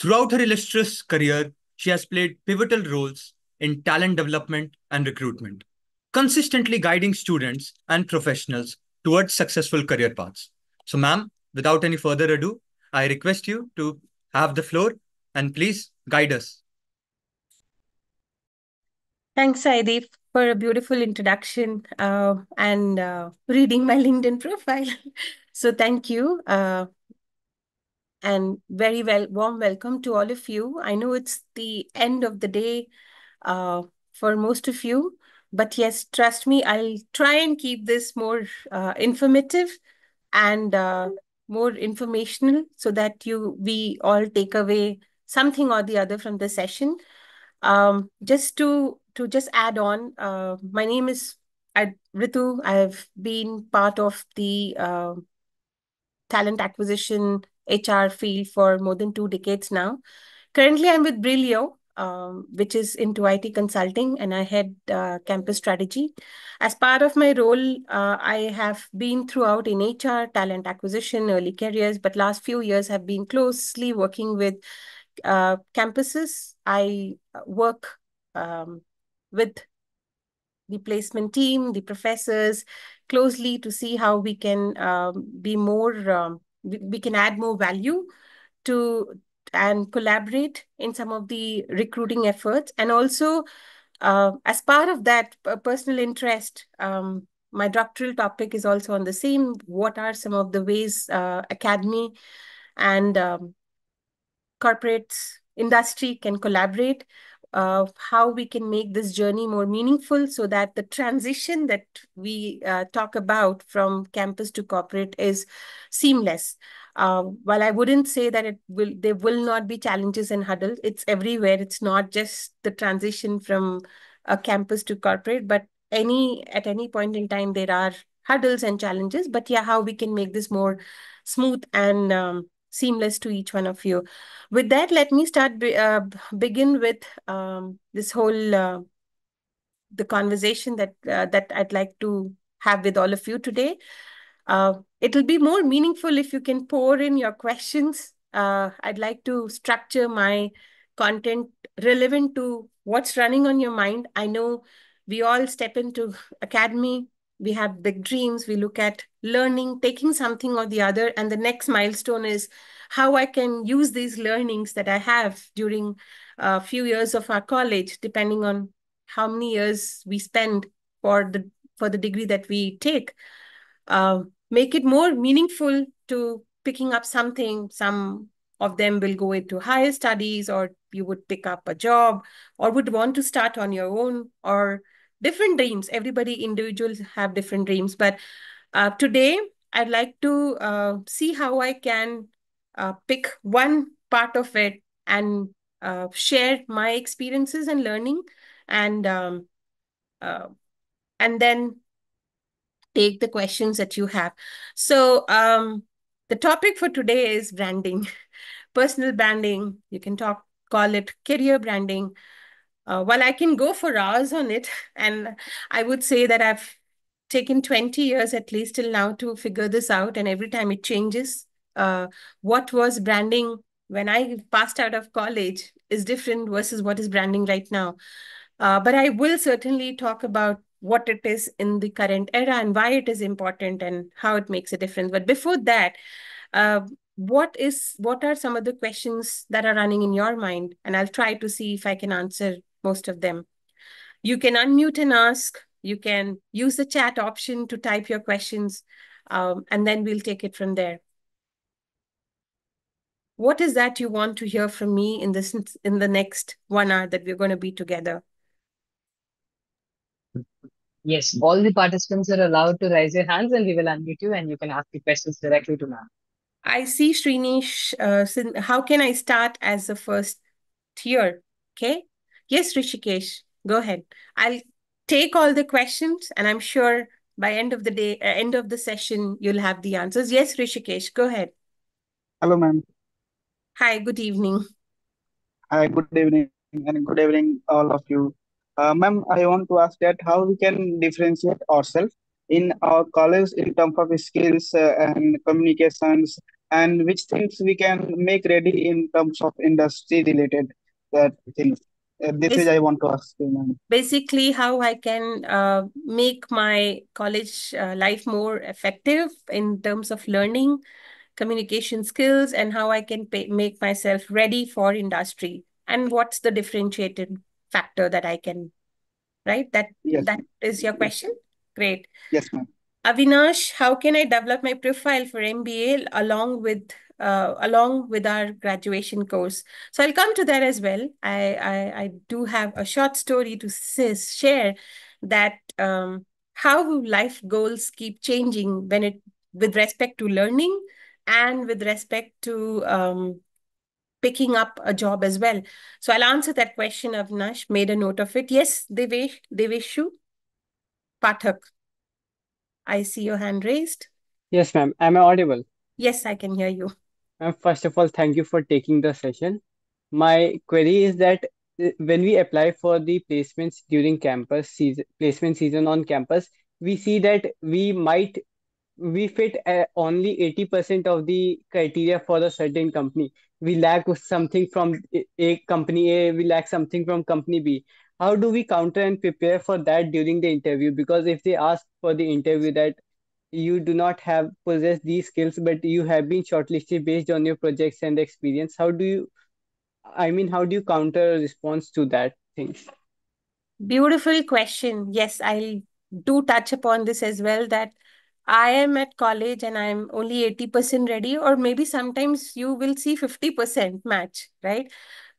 Throughout her illustrious career, she has played pivotal roles in talent development and recruitment, consistently guiding students and professionals towards successful career paths. So, ma'am, without any further ado, I request you to have the floor and please guide us. Thanks, Saideep, for a beautiful introduction uh, and uh, reading my LinkedIn profile. so, thank you. Uh, and very well warm welcome to all of you. I know it's the end of the day uh, for most of you, but yes, trust me, I'll try and keep this more uh, informative and uh, more informational so that you we all take away something or the other from the session. Um, just to to just add on, uh, my name is Ritu. I've been part of the uh, talent acquisition HR field for more than two decades now. Currently, I'm with Brillio, um, which is into IT consulting, and I head uh, campus strategy. As part of my role, uh, I have been throughout in HR, talent acquisition, early careers, but last few years have been closely working with uh, campuses. I work um, with the placement team, the professors, closely to see how we can um, be more um, we, can add more value to and collaborate in some of the recruiting efforts. And also uh, as part of that personal interest um, my doctoral topic is also on the same. What are some of the ways uh, academy and um, corporate industry can collaborate uh, how we can make this journey more meaningful so that the transition that we uh, talk about from campus to corporate is seamless. Uh, while I wouldn't say that it will, there will not be challenges and hurdles. It's everywhere. It's not just the transition from a campus to corporate, but any at any point in time there are hurdles and challenges. But yeah, how we can make this more smooth and um, seamless to each one of you. With that, let me start uh, begin with um, this whole uh, the conversation that uh, that I'd like to have with all of you today. Uh, it'll be more meaningful if you can pour in your questions. Uh, I'd like to structure my content relevant to what's running on your mind. I know we all step into academy we have big dreams we look at learning taking something or the other and the next milestone is how i can use these learnings that i have during a few years of our college depending on how many years we spend for the for the degree that we take. Uh, make it more meaningful to picking up something. Some of them will go into higher studies or you would pick up a job or would want to start on your own or different dreams. Everybody, individuals have different dreams. But uh, today, I'd like to uh, see how I can uh, pick one part of it and uh, share my experiences and learning, and um, uh, and then take the questions that you have. So um, the topic for today is branding, personal branding. You can talk call it career branding uh, well, I can go for hours on it. And I would say that I've taken 20 years at least till now to figure this out. And every time it changes. Uh, what was branding when I passed out of college is different versus what is branding right now. Uh, but I will certainly talk about what it is in the current era and why it is important and how it makes a difference. But before that, uh, what is what are some of the questions that are running in your mind? And I'll try to see if I can answer most of them. You can unmute and ask. You can use the chat option to type your questions, um, and then we'll take it from there. What is that you want to hear from me in this in the next one hour that we're going to be together? Yes, all the participants are allowed to raise their hands and we will unmute you and you can ask the questions directly to ma'am. I see Srinish. Uh, how can I start as the first tier? Okay. Yes, Rishikesh, go ahead. I'll take all the questions and I'm sure by end of the day, uh, end of the session, you'll have the answers. Yes, Rishikesh, go ahead. Hello, ma'am. Hi, good evening. Hi, good evening and good evening all of you. Uh, ma'am, I want to ask that how we can differentiate ourselves in our college in terms of skills uh, and communications and which things we can make ready in terms of industry related uh, things. This is I want to ask you, ma'am. Basically, how I can uh, make my college uh, life more effective in terms of learning, communication skills, and how I can pay, make myself ready for industry. And what's the differentiated factor that I can, right? That Yes, that is your question? Great. Yes, ma'am. Avinash, how can I develop my profile for MBA along with uh, along with our graduation course? So I'll come to that as well. I I, I do have a short story to share that um, how life goals keep changing when it with respect to learning and with respect to um, picking up a job as well. So I'll answer that question, Avinash. Made a note of it. Yes, Devesh, Deveshu, Pathak. I see your hand raised. Yes, ma'am. Am I audible? Yes, I can hear you. First of all, thank you for taking the session. My query is that uh, when we apply for the placements during campus season, placement season on campus, we see that we might we fit uh, only 80% of the criteria for a certain company. We lack something from a, a company A, we lack something from company B. How do we counter and prepare for that during the interview? Because if they ask for the interview that you do not have possess these skills, but you have been shortlisted based on your projects and experience, how do you, I mean, how do you counter a response to that thing Beautiful question. Yes, I'll do touch upon this as well that I am at college and I'm only 80% ready, or maybe sometimes you will see 50% match, right?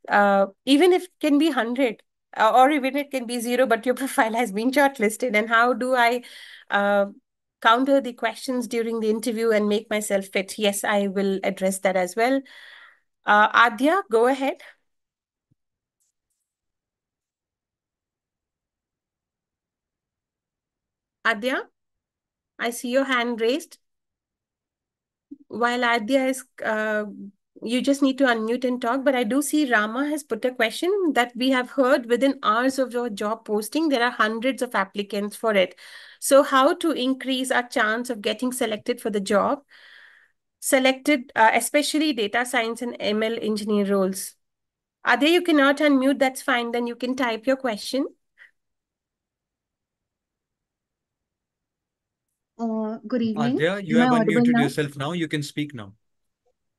Uh, even if it can be 100 uh, or even it can be zero, but your profile has been shortlisted. And how do I uh, counter the questions during the interview and make myself fit? Yes, I will address that as well. Uh, Adya, go ahead. Adya, I see your hand raised. While Adya is, uh, you just need to unmute and talk, but I do see Rama has put a question that we have heard within hours of your job posting, there are hundreds of applicants for it. So how to increase our chance of getting selected for the job? Selected, uh, especially data science and ML engineer roles. Adya, you cannot unmute, that's fine. Then you can type your question. Uh, good evening. Adya, you Am have I audible unmuted yourself now. You can speak now.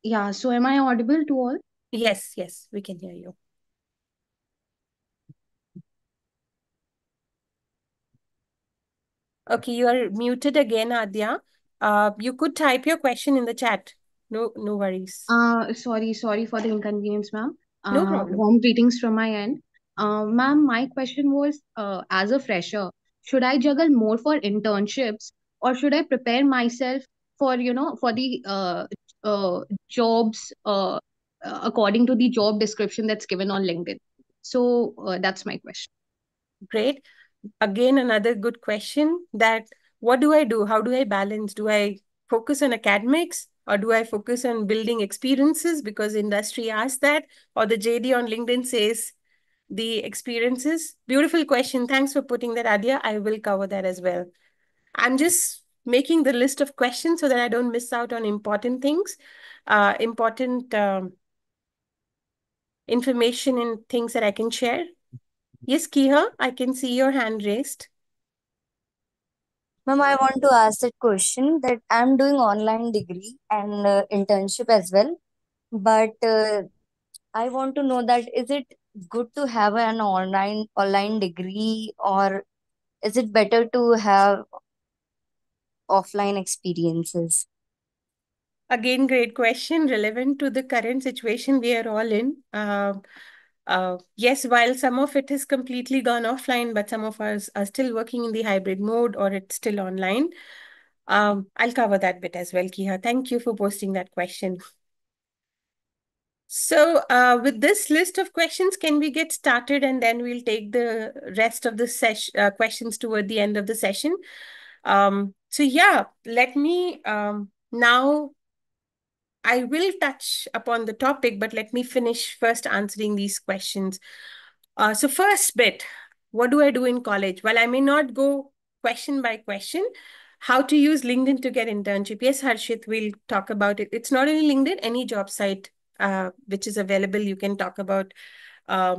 Yeah, so am I audible to all? Yes, yes, we can hear you. Okay, you are muted again, Adya. Uh, you could type your question in the chat. No, no worries. Uh, sorry, sorry for the inconvenience, ma'am. No Uh, problem. warm greetings from my end. Uh, ma'am, my question was, uh, as a fresher, should I juggle more for internships or should I prepare myself for, you know, for the uh, uh, jobs uh, according to the job description that's given on LinkedIn? So uh, that's my question. Great. Again, another good question that what do I do? How do I balance? Do I focus on academics or do I focus on building experiences because industry asks that or the JD on LinkedIn says the experiences? Beautiful question. Thanks for putting that, Adya. I will cover that as well. I'm just making the list of questions so that I don't miss out on important things, uh, important um, information and things that I can share. Yes, Kiha, I can see your hand raised. Ma'am, I want to ask that question that I'm doing online degree and uh, internship as well, but uh, I want to know that is it good to have an online online degree or is it better to have offline experiences? Again, great question, relevant to the current situation we are all in. Uh, uh, yes, while some of it has completely gone offline, but some of us are still working in the hybrid mode or it's still online. Um, I'll cover that bit as well, Kiha. Thank you for posting that question. So uh, with this list of questions, can we get started and then we'll take the rest of the session uh, questions toward the end of the session. Um, so yeah, let me um, now, I will touch upon the topic, but let me finish first answering these questions. Uh, so first bit, what do I do in college? Well, I may not go question by question. how to use LinkedIn to get internship. Yes, Harshit, we'll talk about it. It's not only LinkedIn, any job site uh, which is available, you can talk about uh,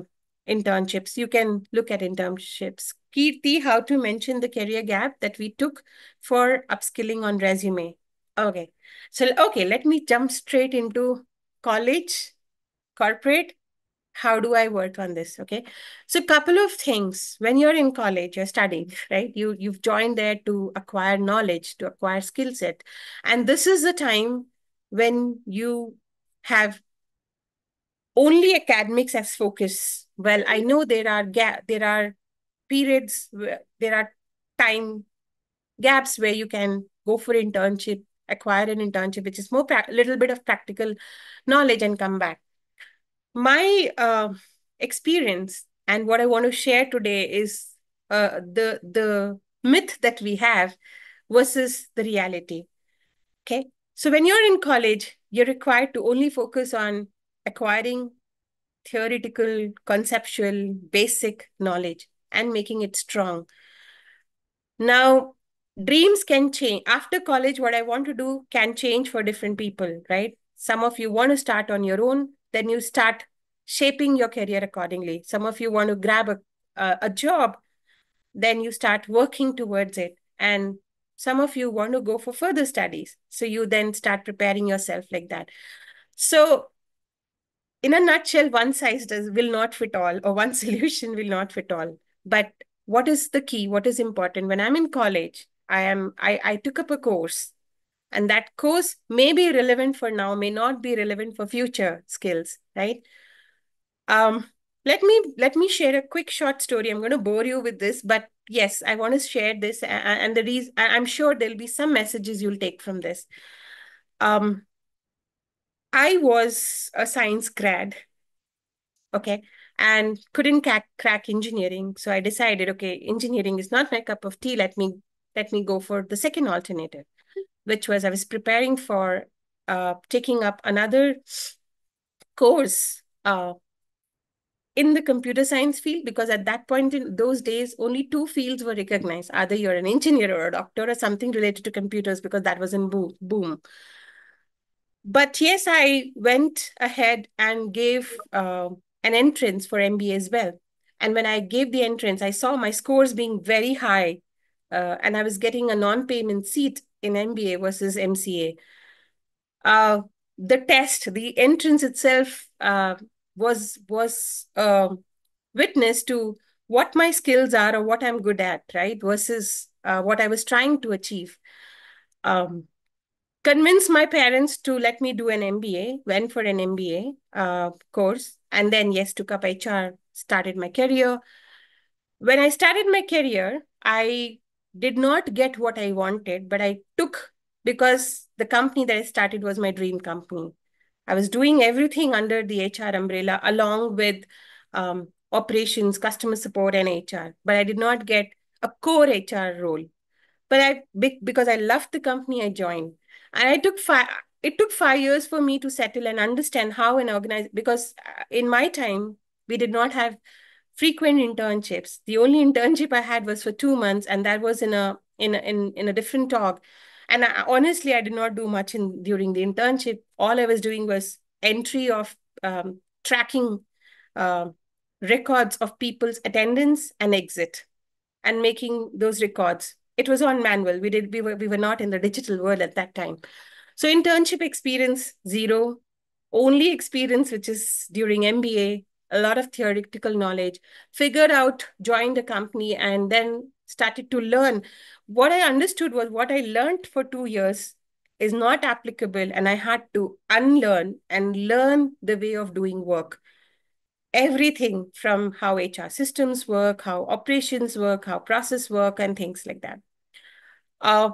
internships. You can look at internships. Kirti, how to mention the career gap that we took for upskilling on resume. Okay, so okay, let me jump straight into college, corporate, how do I work on this? Okay. So a couple of things. When you're in college, you're studying, right? You you've joined there to acquire knowledge, to acquire skill set. And this is the time when you have only academics as focus. Well, I know there are gap, there are periods where there are time gaps where you can go for internship, acquire an internship, which is more a little bit of practical knowledge and come back my uh, experience and what I want to share today is uh, the the myth that we have versus the reality. Okay, so when you're in college, you're required to only focus on acquiring theoretical, conceptual, basic knowledge and making it strong. Now, dreams can change after college. What I want to do can change for different people, right? Some of you want to start on your own then you start shaping your career accordingly. Some of you want to grab a, a, a job, then you start working towards it. And some of you want to go for further studies. So you then start preparing yourself like that. So in a nutshell, one size does will not fit all, or one solution will not fit all. But what is the key? What is important? When I'm in college, I am I, I took up a course and that course may be relevant for now may not be relevant for future skills right um let me let me share a quick short story i'm going to bore you with this but yes i want to share this and the reason i'm sure there'll be some messages you'll take from this um i was a science grad okay and couldn't crack, crack engineering. So i decided okay engineering is not my cup of tea. Let me let me go for the second alternative which was I was preparing for uh, taking up another course uh, in the computer science field because at that point in those days only two fields were recognized. Either you're an engineer or a doctor or something related to computers because that was in boom boom but yes i went ahead and gave uh, an entrance for mba as well and when i gave the entrance i saw my scores being very high uh, and i was getting a non-payment seat in MBA versus MCA. Uh, the test, the entrance itself uh, was was uh, witness to what my skills are or what I'm good at, right? Versus uh, what I was trying to achieve. Um, convinced my parents to let me do an MBA, went for an MBA uh, course, and then, yes, took up HR, started my career. When I started my career, I did not get what I wanted, but I took because the company that I started was my dream company. I was doing everything under the HR umbrella along with um, operations, customer support, and HR, but I did not get a core HR role. But I because I loved the company I joined, and I took five. It took five years for me to settle and understand how an organization. Because uh, in my time, we did not have frequent internships. The only internship I had was for two months, and that was in a in a, in in a different talk. And I, honestly, I did not do much in during the internship. All I was doing was entry of um, tracking uh, records of people's attendance and exit, and making those records. It was on manual. We did we were we were not in the digital world at that time. So internship experience zero, only experience which is during MBA a lot of theoretical knowledge, figured out, joined a company, and then started to learn. What I understood was what I learned for two years is not applicable, and I had to unlearn and learn the way of doing work. Everything from how HR systems work, how operations work, how process work, and things like that. Uh,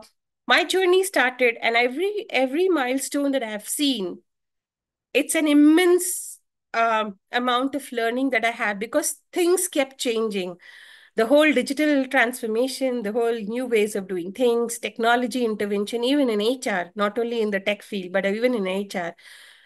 my journey started, and every every milestone that I have seen, it's an immense um, amount of learning that I had because things kept changing. The whole digital transformation, the whole new ways of doing things, technology intervention, even in HR, not only in the tech field, but even in HR,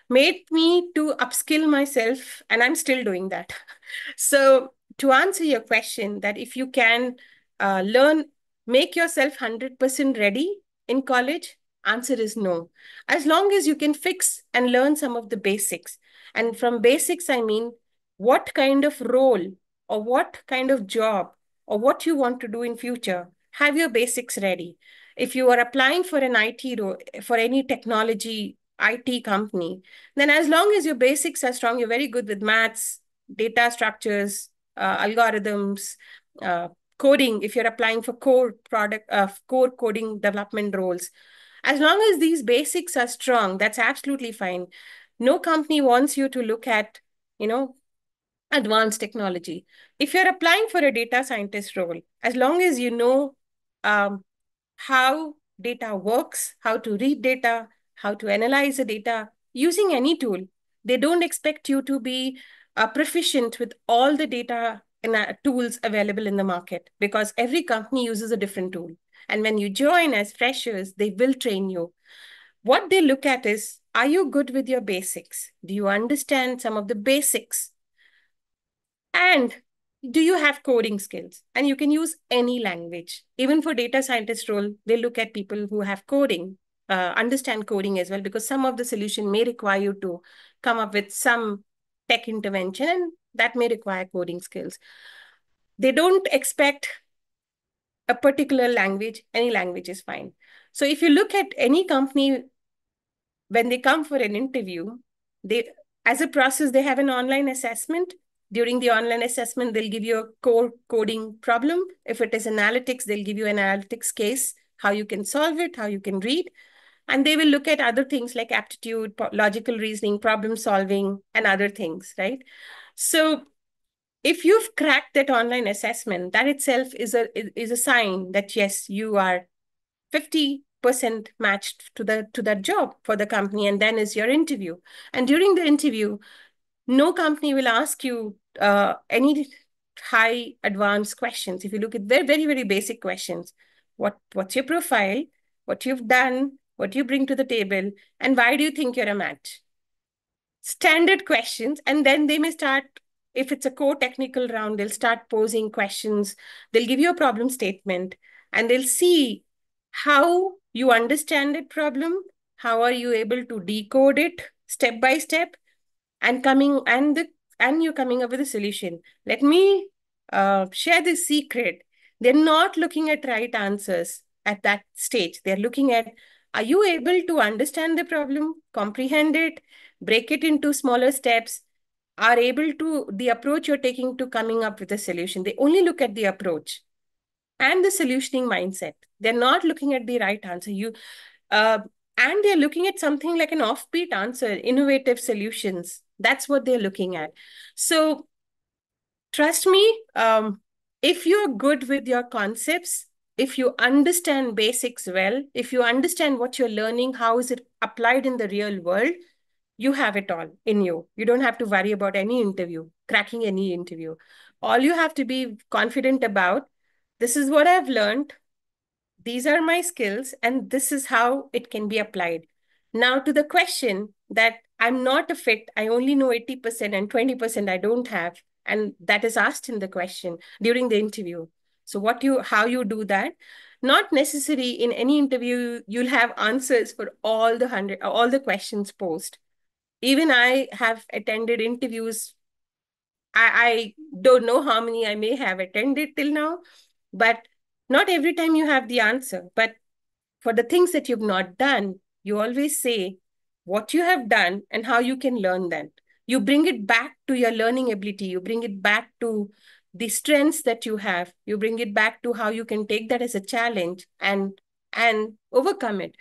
made me to upskill myself, and I'm still doing that. so, to answer your question, that if you can uh, learn make yourself 100% ready in college? Answer is no. As long as you can fix and learn some of the basics. And from basics, I mean what kind of role or what kind of job or what you want to do in future. Have your basics ready. If you are applying for an IT role, for any technology IT company, then as long as your basics are strong, you're very good with maths, data structures, uh, algorithms, uh, coding, if you're applying for core product, uh, core coding development roles, as long as these basics are strong, that's absolutely fine. No company wants you to look at, you know, advanced technology. If you're applying for a data scientist role, as long as you know um, how data works, how to read data, how to analyze the data using any tool, they don't expect you to be uh, proficient with all the data tools available in the market because every company uses a different tool. And when you join as freshers, they will train you. What they look at is, are you good with your basics? Do you understand some of the basics? And do you have coding skills? And you can use any language. Even for data scientist role, they look at people who have coding, uh, understand coding as well, because some of the solution may require you to come up with some tech intervention and that may require coding skills. They don't expect a particular language, any language is fine. So if you look at any company, when they come for an interview, they as a process, they have an online assessment. During the online assessment, they'll give you a core coding problem. If it is analytics, they'll give you an analytics case, how you can solve it, how you can read. And they will look at other things like aptitude, logical reasoning, problem solving, and other things, right? So if you've cracked that online assessment, that itself is a is a sign that yes, you are 50% matched to the to that job for the company, and then is your interview. And during the interview, no company will ask you uh, any high advanced questions. If you look at very, very, very basic questions, what what's your profile, what you've done, what you bring to the table, and why do you think you're a match? Standard questions, and then they may start if it's a core technical round, they'll start posing questions. They'll give you a problem statement and they'll see how you understand that problem. How are you able to decode it step by step and coming and the and you're coming up with a solution. Let me uh, share this secret. They're not looking at right answers at that stage. They're looking at, are you able to understand the problem, comprehend it, break it into smaller steps, are able to, the approach you're taking to coming up with a solution, they only look at the approach and the solutioning mindset. They're not looking at the right answer. You, uh, and they're looking at something like an offbeat answer, innovative solutions. That's what they're looking at. So trust me, um, if you're good with your concepts, if you understand basics well, if you understand what you're learning, how is it applied in the real world, you have it all in you. You don't have to worry about any interview, cracking any interview. All you have to be confident about this is what I've learned. These are my skills, and this is how it can be applied. Now, to the question that I'm not a fit, I only know 80% and 20% I don't have. And that is asked in the question during the interview. So, what you how you do that? Not necessary in any interview, you'll have answers for all the hundred all the questions posed even I have attended interviews. I, I don't know how many I may have attended till now, but not every time you have the answer. But for the things that you've not done, you always say what you have done and how you can learn that. You bring it back to your learning ability. You bring it back to the strengths that you have. You bring it back to how you can take that as a challenge and and overcome it.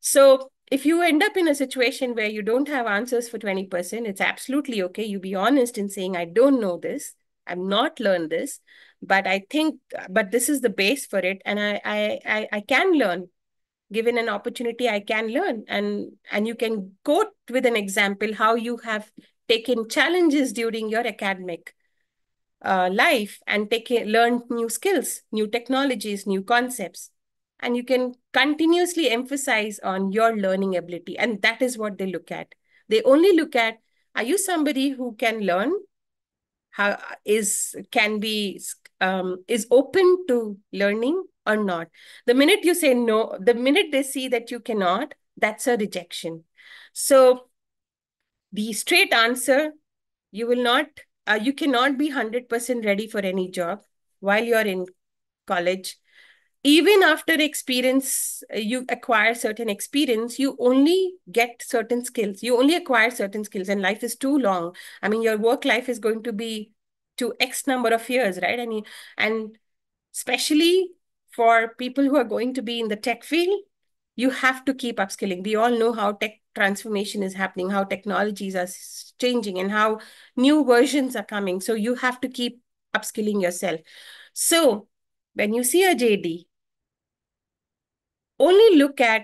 So if you end up in a situation where you don't have answers for 20%, it's absolutely okay. You be honest in saying, I don't know this. I've not learned this, but I think, but this is the base for it. And I, I, I, I can learn. Given an opportunity, I can learn. And, and you can quote with an example how you have taken challenges during your academic uh, life and take, learned new skills, new technologies, new concepts and you can continuously emphasize on your learning ability and that is what they look at they only look at are you somebody who can learn how is can be um, is open to learning or not. The minute you say no, the minute they see that you cannot, that's a rejection. So the straight answer, you will not, uh, you cannot be 100% ready for any job while you're in college. Even after experience, uh, you acquire certain experience, you only get certain skills. You only acquire certain skills and life is too long. I mean, your work life is going to be to X number of years, right? And, and especially for people who are going to be in the tech field, you have to keep upskilling. We all know how tech transformation is happening, how technologies are changing, and how new versions are coming. So you have to keep upskilling yourself. So when you see a JD, only look at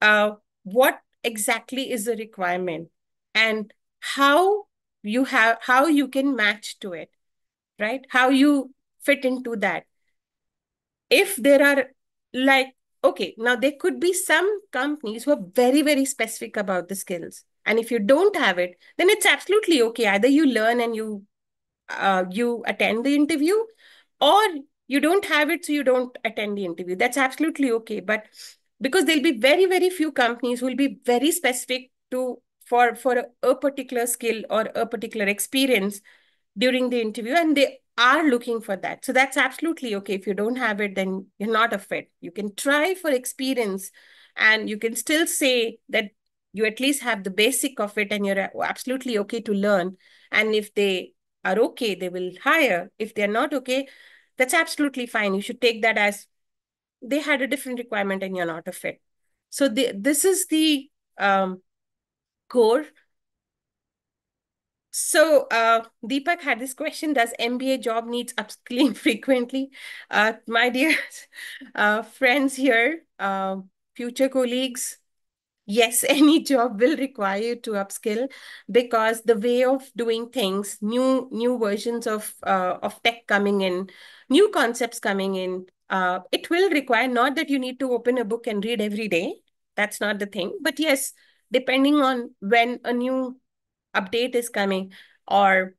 uh, what exactly is the requirement and how you have how you can match to it right? How you fit into that. If there are like okay now there could be some companies who are very very specific about the skills. And if you don't have it then it's absolutely okay. Either you learn and you uh, you attend the interview or you don't have it so you don't attend the interview. That's absolutely okay. But because there'll be very very few companies who will be very specific to for for a, a particular skill or a particular experience during the interview and they are looking for that. So that's absolutely okay. If you don't have it then you're not a fit. You can try for experience and you can still say that you at least have the basic of it and you're absolutely okay to learn. And if they are okay they will hire. If they're not okay that's absolutely fine. You should take that as they had a different requirement and you're not a fit. So the, this is the um, core. So uh, Deepak had this question, does MBA job needs upskilling frequently? Uh, my dear uh, friends here, uh, future colleagues, yes, any job will require you to upskill because the way of doing things, new new versions of, uh, of tech coming in, new concepts coming in, uh, it will require not that you need to open a book and read every day. That's not the thing. But yes, depending on when a new update is coming or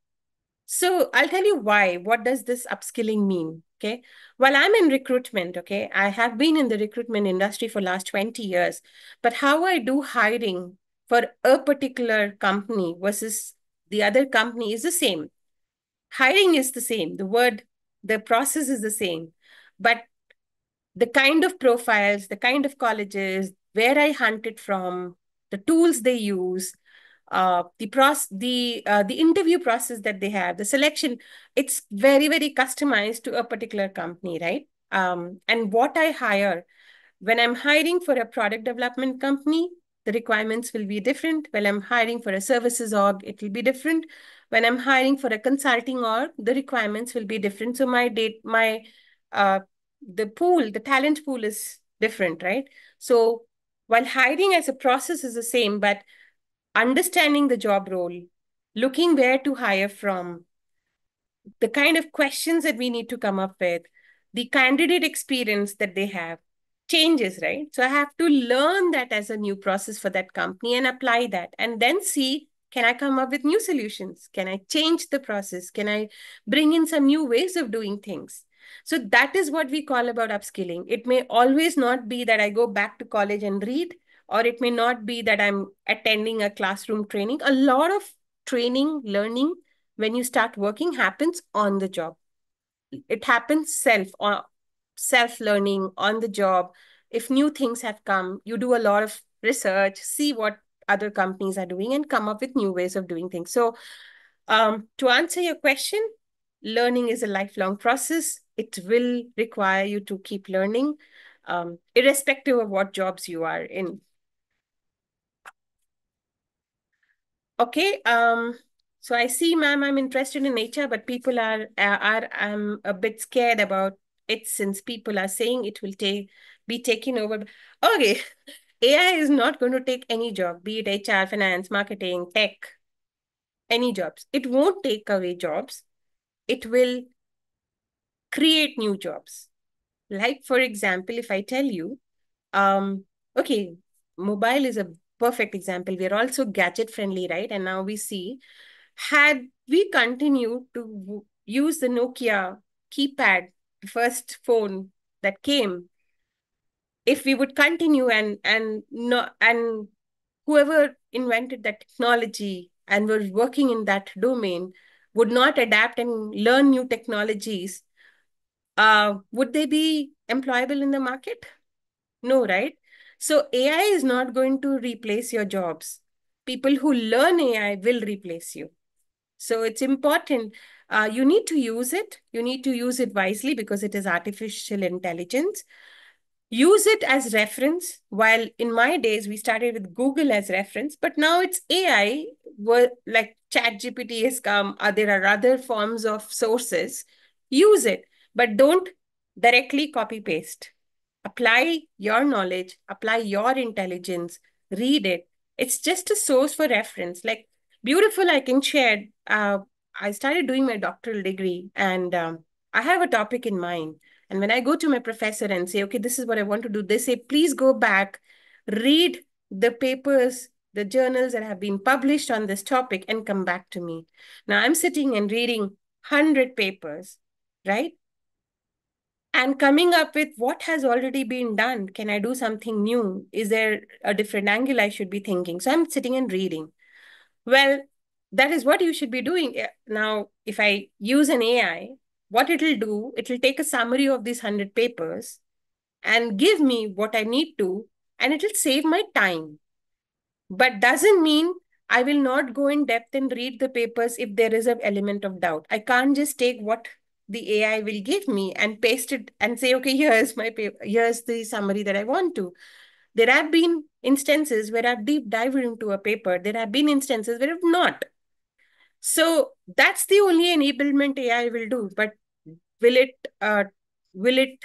so I'll tell you why. What does this upskilling mean? Okay. While I'm in recruitment, okay, I have been in the recruitment industry for last 20 years, but how I do hiring for a particular company versus the other company is the same. Hiring is the same. The word, the process is the same, but the kind of profiles, the kind of colleges, where I hunted from, the tools they use, uh, the process, the uh, the interview process that they have, the selection, it's very very customized to a particular company, right? Um, and what I hire when I'm hiring for a product development company, the requirements will be different. When I'm hiring for a services org, it will be different. When I'm hiring for a consulting org, the requirements will be different. So my date, my uh, the pool, the talent pool is different, right? So while hiring as a process is the same, but understanding the job role, looking where to hire from, the kind of questions that we need to come up with, the candidate experience that they have changes, right? So I have to learn that as a new process for that company and apply that and then see can I come up with new solutions? Can I change the process? Can I bring in some new ways of doing things? So that is what we call about upskilling. It may always not be that I go back to college and read or it may not be that I'm attending a classroom training. A lot of training, learning, when you start working happens on the job. It happens self or uh, self learning on the job. If new things have come, you do a lot of research, see what other companies are doing and come up with new ways of doing things. So um, to answer your question, learning is a lifelong process. It will require you to keep learning, um, irrespective of what jobs you are in. Okay. Um, so I see, ma'am, I'm interested in nature, but people are are I'm a bit scared about it since people are saying it will take be taken over. Okay, AI is not going to take any job, be it HR, finance, marketing, tech, any jobs. It won't take away jobs. It will create new jobs. Like for example, if I tell you, um, okay, mobile is a perfect example. We are also gadget friendly, right? And now we see, had we continued to use the Nokia keypad, the first phone that came, if we would continue and and no and whoever invented that technology and were working in that domain would not adapt and learn new technologies, uh, would they be employable in the market? No, right? So AI is not going to replace your jobs. People who learn AI will replace you. So it's important. Uh, you need to use it. You need to use it wisely because it is artificial intelligence. Use it as reference. While in my days, we started with Google as reference, but now it's AI, like ChatGPT has come. Uh, there are other forms of sources. Use it, but don't directly copy paste. Apply your knowledge, apply your intelligence, read it. It's just a source for reference. Like beautiful, I can share. Uh, I started doing my doctoral degree and um, I have a topic in mind. And when I go to my professor and say, okay, this is what I want to do, they say, please go back, read the papers, the journals that have been published on this topic and come back to me. Now I'm sitting and reading 100 papers, right? and coming up with what has already been done. Can I do something new? Is there a different angle I should be thinking? So I'm sitting and reading. Well, that is what you should be doing. Now, if I use an AI, what it'll do, it'll take a summary of these 100 papers and give me what I need to, and it'll save my time. But doesn't mean I will not go in depth and read the papers if there is an element of doubt. I can't just take what the AI will give me and paste it and say, okay, here's my paper, here's the summary that I want to. There have been instances where I've deep dived into a paper. There have been instances where I've not. So that's the only enablement AI will do. But will it uh, will it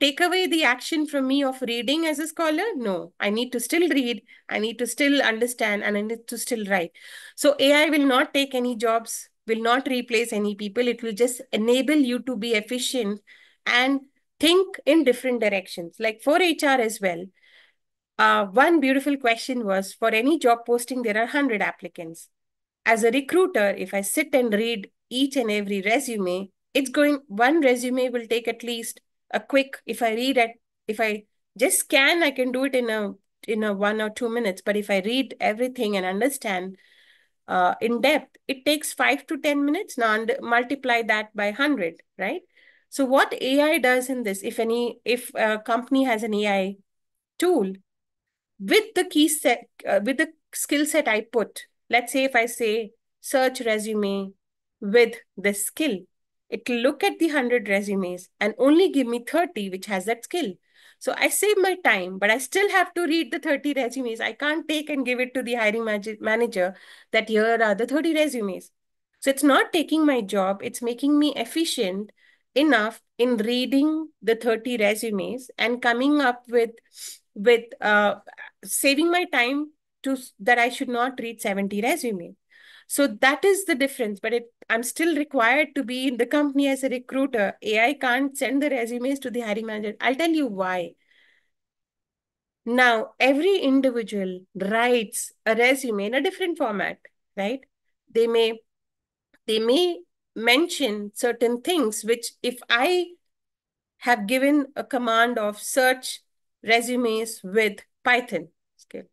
take away the action from me of reading as a scholar? No, I need to still read. I need to still understand and I need to still write. So AI will not take any jobs will not replace any people. It will just enable you to be efficient and think in different directions. Like for HR as well, uh, one beautiful question was, for any job posting, there are 100 applicants. As a recruiter, if I sit and read each and every resume, it's going, one resume will take at least a quick, if I read it, if I just scan, I can do it in a in a one or two minutes. But if I read everything and understand, uh, in depth, it takes five to 10 minutes. Now and multiply that by 100, right? So what AI does in this, if any, if a company has an AI tool, with the key set, uh, with the skill set I put, let's say if I say search resume with this skill, it will look at the 100 resumes and only give me 30, which has that skill. So I save my time, but I still have to read the 30 resumes. I can't take and give it to the hiring manager that here are the 30 resumes. So it's not taking my job, it's making me efficient enough in reading the 30 resumes and coming up with with uh, saving my time to that I should not read 70 resumes. So that is the difference. But it, I'm still required to be in the company as a recruiter. AI can't send the resumes to the hiring manager. I'll tell you why. Now, every individual writes a resume in a different format, right? They may they may mention certain things which if I have given a command of search resumes with Python skill,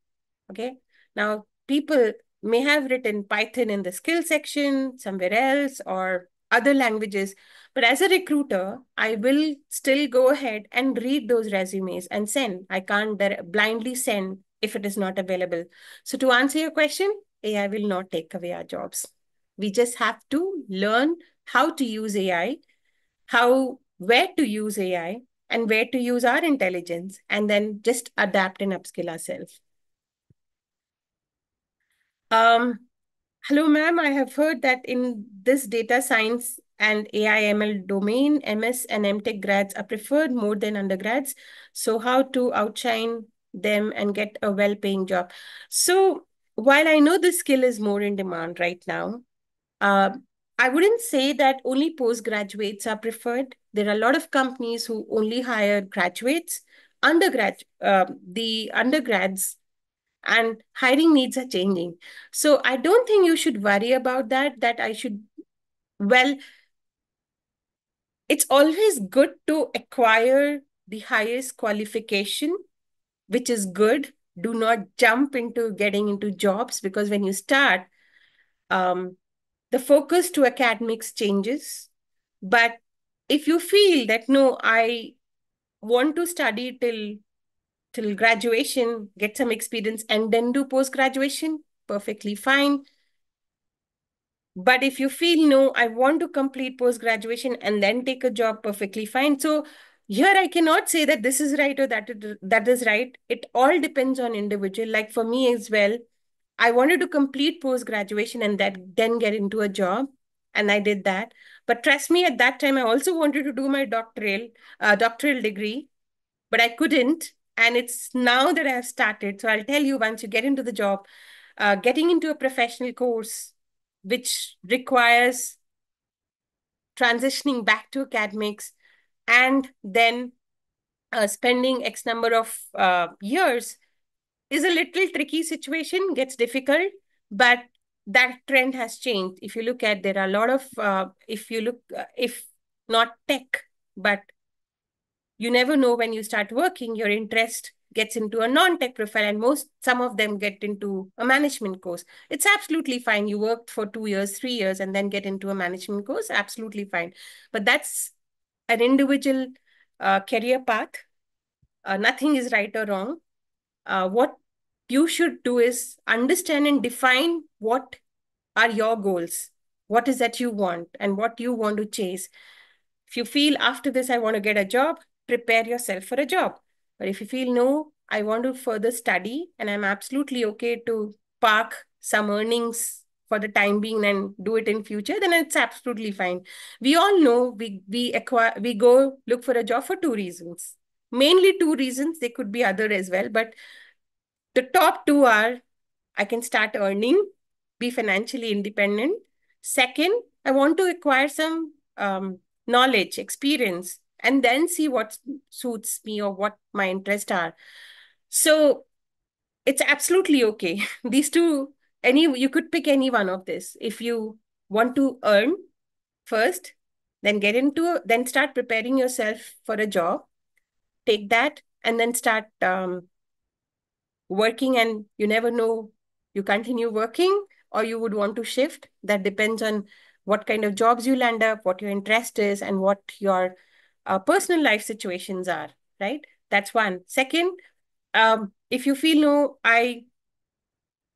okay? Now, people may have written Python in the skill section somewhere else or other languages. But as a recruiter, I will still go ahead and read those resumes and send. I can't blindly send if it is not available. So to answer your question, AI will not take away our jobs. We just have to learn how to use AI, how, where to use AI, and where to use our intelligence, and then just adapt and upskill ourselves. Um, hello, ma'am. I have heard that in this data science and AI/ML domain, MS and MTech grads are preferred more than undergrads. So how to outshine them and get a well-paying job? So while I know the skill is more in demand right now, uh, I wouldn't say that only postgraduates are preferred. There are a lot of companies who only hire graduates. Undergrad, uh, the undergrads and hiring needs are changing. So I don't think you should worry about that, that I should, well, it's always good to acquire the highest qualification, which is good. Do not jump into getting into jobs because when you start, um, the focus to academics changes. But if you feel that no, I want to study till till graduation, get some experience, and then do post graduation, perfectly fine. But if you feel no, I want to complete post graduation and then take a job, perfectly fine. So here I cannot say that this is right or that is, that is right. It all depends on individual. Like for me as well, I wanted to complete post graduation and that then get into a job, and I did that. But trust me, at that time I also wanted to do my doctoral uh, doctoral degree, but I couldn't. And it's now that I have started. So I'll tell you once you get into the job, uh, getting into a professional course which requires transitioning back to academics and then uh, spending X number of uh, years is a little tricky situation, gets difficult, but that trend has changed. If you look at, there are a lot of, uh, if you look, uh, if not tech, but you never know when you start working, your interest gets into a non-tech profile and most some of them get into a management course. It's absolutely fine. You worked for two years three years and then get into a management course. Absolutely fine. But that's an individual uh, career path. Uh, nothing is right or wrong. Uh, what you should do is understand and define what are your goals. What is that you want and what you want to chase. If you feel after this i want to get a job prepare yourself for a job but if you feel no, I want to further study and I'm absolutely okay to park some earnings for the time being and do it in future, then it's absolutely fine. We all know we we acquire we go look for a job for two reasons. Mainly two reasons. There could be other as well, but the top two are I can start earning, be financially independent. Second, I want to acquire some um, knowledge, experience and then see what suits me or what my interests are. So it's absolutely okay. These two, any you could pick any one of this. If you want to earn first, then get into then start preparing yourself for a job. Take that and then start um, working. And you never know you continue working or you would want to shift. That depends on what kind of jobs you land up, what your interest is, and what your uh, personal life situations are, right? That's one. Second, um, if you feel no, I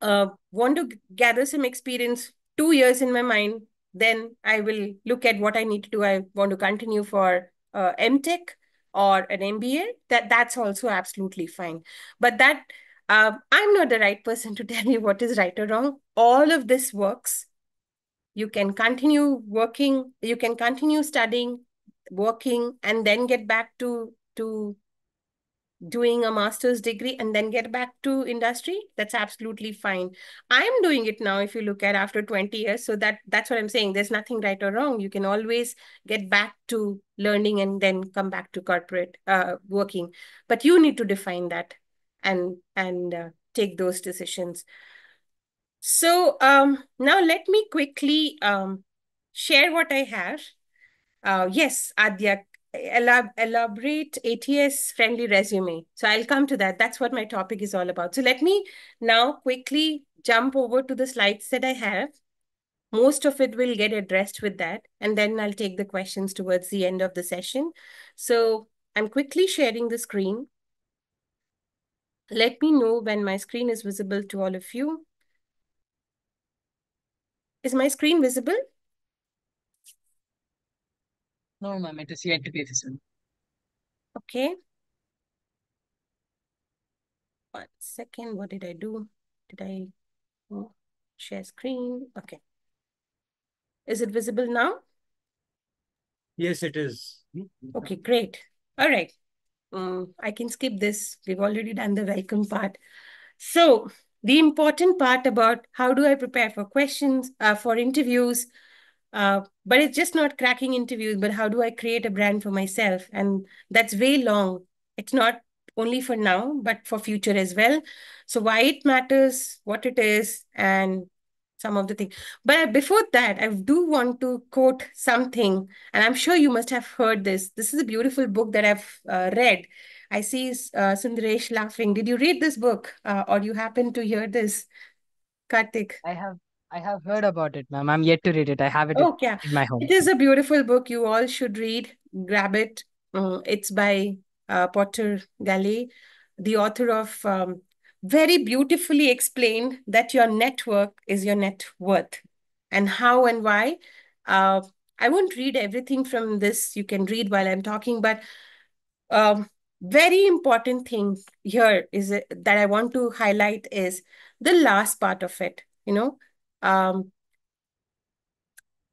uh, want to gather some experience two years in my mind, then I will look at what I need to do. I want to continue for uh, MTech or an MBA. That that's also absolutely fine. But that uh, I'm not the right person to tell you what is right or wrong. All of this works. You can continue working. You can continue studying working and then get back to to doing a master's degree and then get back to industry that's absolutely fine. I'm doing it now if you look at after 20 years so that that's what i'm saying there's nothing right or wrong. You can always get back to learning and then come back to corporate uh, working but you need to define that and and uh, take those decisions. So um now let me quickly um share what i have uh, yes, Adya, elab elaborate ATS friendly resume. So I'll come to that. That's what my topic is all about. So let me now quickly jump over to the slides that I have. Most of it will get addressed with that. And then I'll take the questions towards the end of the session. So I'm quickly sharing the screen. Let me know when my screen is visible to all of you. Is my screen visible? No, ma'am, it is yet to be visible. Okay. One second, what did I do? Did I oh, share screen? Okay. Is it visible now? Yes, it is. Okay, great. All right. Um, I can skip this. We've already done the welcome part. So the important part about how do I prepare for questions, uh, for interviews, uh, but it's just not cracking interviews, but how do I create a brand for myself? And that's way long. It's not only for now, but for future as well. So why it matters, what it is, and some of the things. But before that, I do want to quote something, and I'm sure you must have heard this. This is a beautiful book that I've uh, read. I see uh, Sundaresh laughing. Did you read this book, uh, or you happen to hear this, Kartik? I have I have heard about it, ma'am. I'm yet to read it. I have it oh, yeah. in my home. It is a beautiful book. You all should read. Grab it. Uh, it's by uh, Porter Gale, the author of um, very beautifully explained that your network is your net worth and how and why. Uh, I won't read everything from this. You can read while I'm talking, but um, very important thing here is that I want to highlight is the last part of it. You know, um,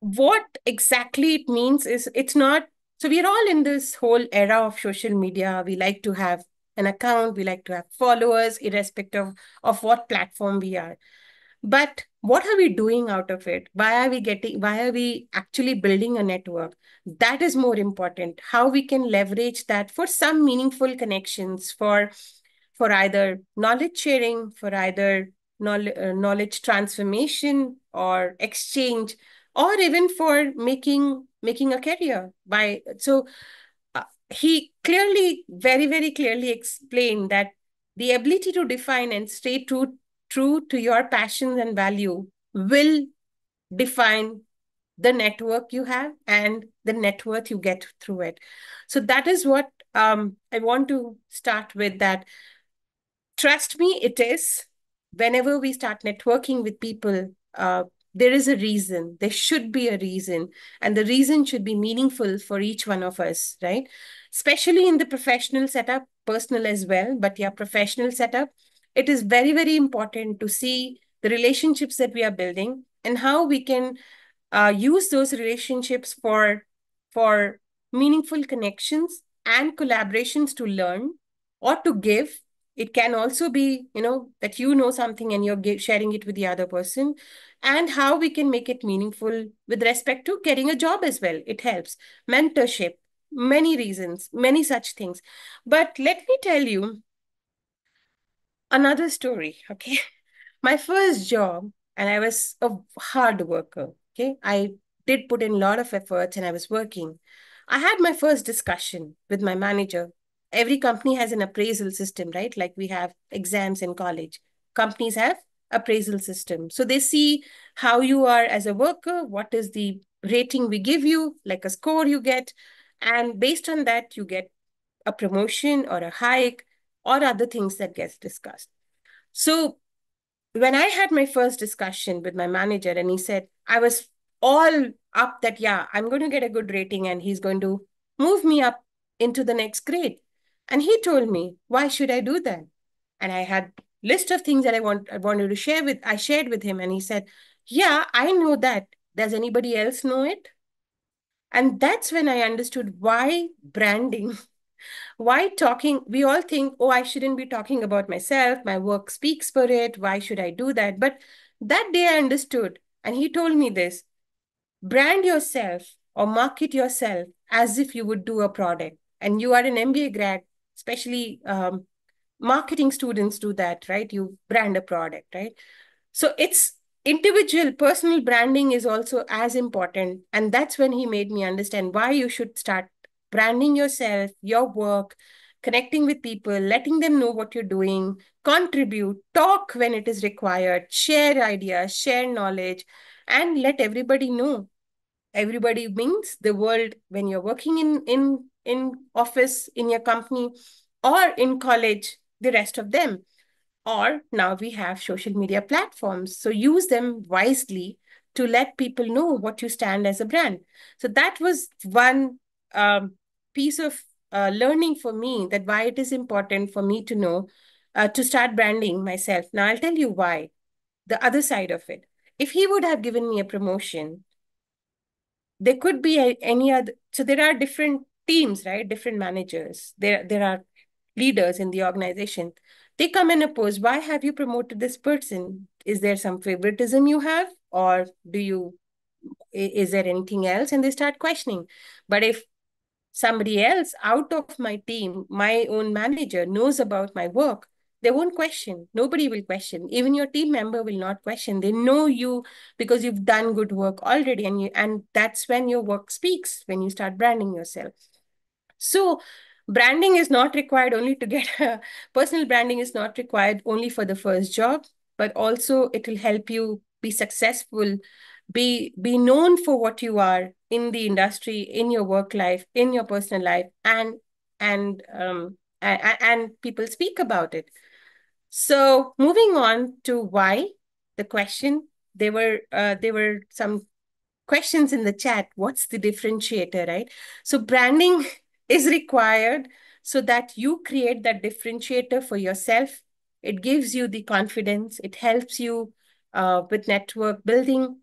what exactly it means is it's not so we're all in this whole era of social media. We like to have an account. We like to have followers irrespective of what platform we are. But what are we doing out of it? Why are we getting why are we actually building a network? That is more important. How we can leverage that for some meaningful connections for for either knowledge sharing for either knowledge, uh, knowledge transformation or exchange or even for making making a career by so uh, he clearly very very clearly explained that the ability to define and stay true true to your passions and value will define the network you have and the net worth you get through it. So that is what um, i want to start with that. Trust me it is whenever we start networking with people uh, there is a reason. There should be a reason. And the reason should be meaningful for each one of us right? Especially in the professional setup personal as well. But yeah professional setup it is very very important to see the relationships that we are building and how we can uh, use those relationships for for meaningful connections and collaborations to learn or to give it can also be you know that you know something and you're sharing it with the other person and how we can make it meaningful with respect to getting a job as well. It helps. Mentorship many reasons many such things. But let me tell you another story okay? My first job and i was a hard worker okay? I did put in a lot of efforts and i was working. I had my first discussion with my manager every company has an appraisal system, right? Like we have exams in college. Companies have appraisal system. So they see how you are as a worker, what is the rating we give you, like a score you get. And based on that, you get a promotion or a hike or other things that gets discussed. So when I had my first discussion with my manager and he said, I was all up that, yeah, I'm going to get a good rating and he's going to move me up into the next grade. And he told me, why should I do that? And I had list of things that I want I wanted to share with I shared with him. And he said, "Yeah, I know that. Does anybody else know it?" And that's when I understood why branding why talking we all think oh i shouldn't be talking about myself. My work speaks for it. Why should i do that? But that day i understood. And he told me this brand yourself or market yourself as if you would do a product. And you are an mba grad especially um, marketing students do that, right? You brand a product, right? So it's individual personal branding is also as important. And that's when he made me understand why you should start branding yourself, your work, connecting with people, letting them know what you're doing, contribute, talk when it is required, share ideas, share knowledge, and let everybody know. Everybody means the world when you're working in in in office in your company or in college the rest of them. Or now we have social media platforms. So use them wisely to let people know what you stand as a brand. So that was one um, piece of uh, learning for me that why it is important for me to know uh, to start branding myself. Now i'll tell you why. The other side of it. If he would have given me a promotion there could be a, any other so there are different teams, right? Different managers. There, there are leaders in the organization. They come and oppose. Why have you promoted this person? Is there some favoritism you have, or do you? Is there anything else? And they start questioning. But if somebody else out of my team, my own manager, knows about my work, they won't question. Nobody will question. Even your team member will not question. They know you because you've done good work already. And you and that's when your work speaks, when you start branding yourself. So branding is not required only to get a personal branding is not required only for the first job, but also it will help you be successful, be be known for what you are in the industry, in your work life, in your personal life, and and um and, and people speak about it. So moving on to why the question, there were uh, there were some questions in the chat. What's the differentiator, right? So branding is required so that you create that differentiator for yourself. It gives you the confidence. It helps you uh, with network building,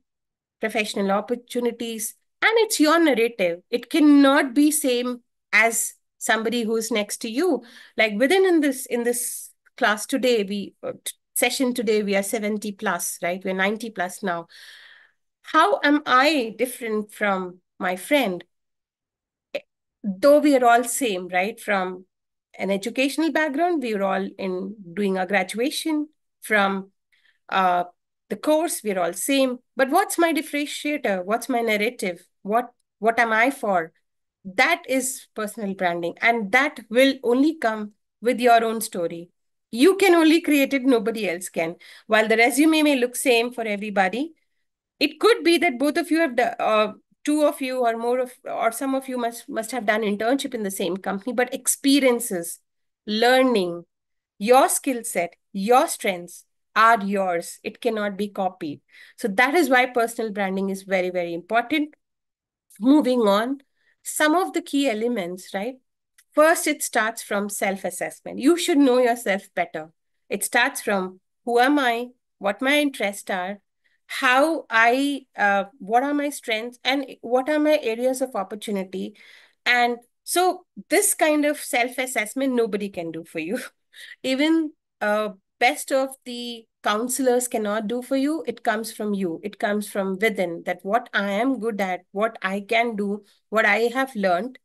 professional opportunities, and it's your narrative. It cannot be same as somebody who's next to you. Like within in this in this class today, we uh, session today, we are 70 plus, right? We're 90 plus now. How am I different from my friend? Though we are all same, right? From an educational background, we are all in doing our graduation. From uh, the course, we're all same. But what's my differentiator? What's my narrative? What what am I for? That is personal branding, and that will only come with your own story you can only create it, nobody else can. While the resume may look same for everybody, it could be that both of you have, uh, two of you or more of, or some of you must, must have done internship in the same company, but experiences, learning, your skill set, your strengths are yours. It cannot be copied. So that is why personal branding is very, very important. Moving on, some of the key elements, right? First, it starts from self assessment. You should know yourself better. It starts from who am I, what my interests are, how I, uh, what are my strengths, and what are my areas of opportunity. And so, this kind of self assessment, nobody can do for you. Even uh, best of the counselors cannot do for you. It comes from you, it comes from within that what I am good at, what I can do, what I have learned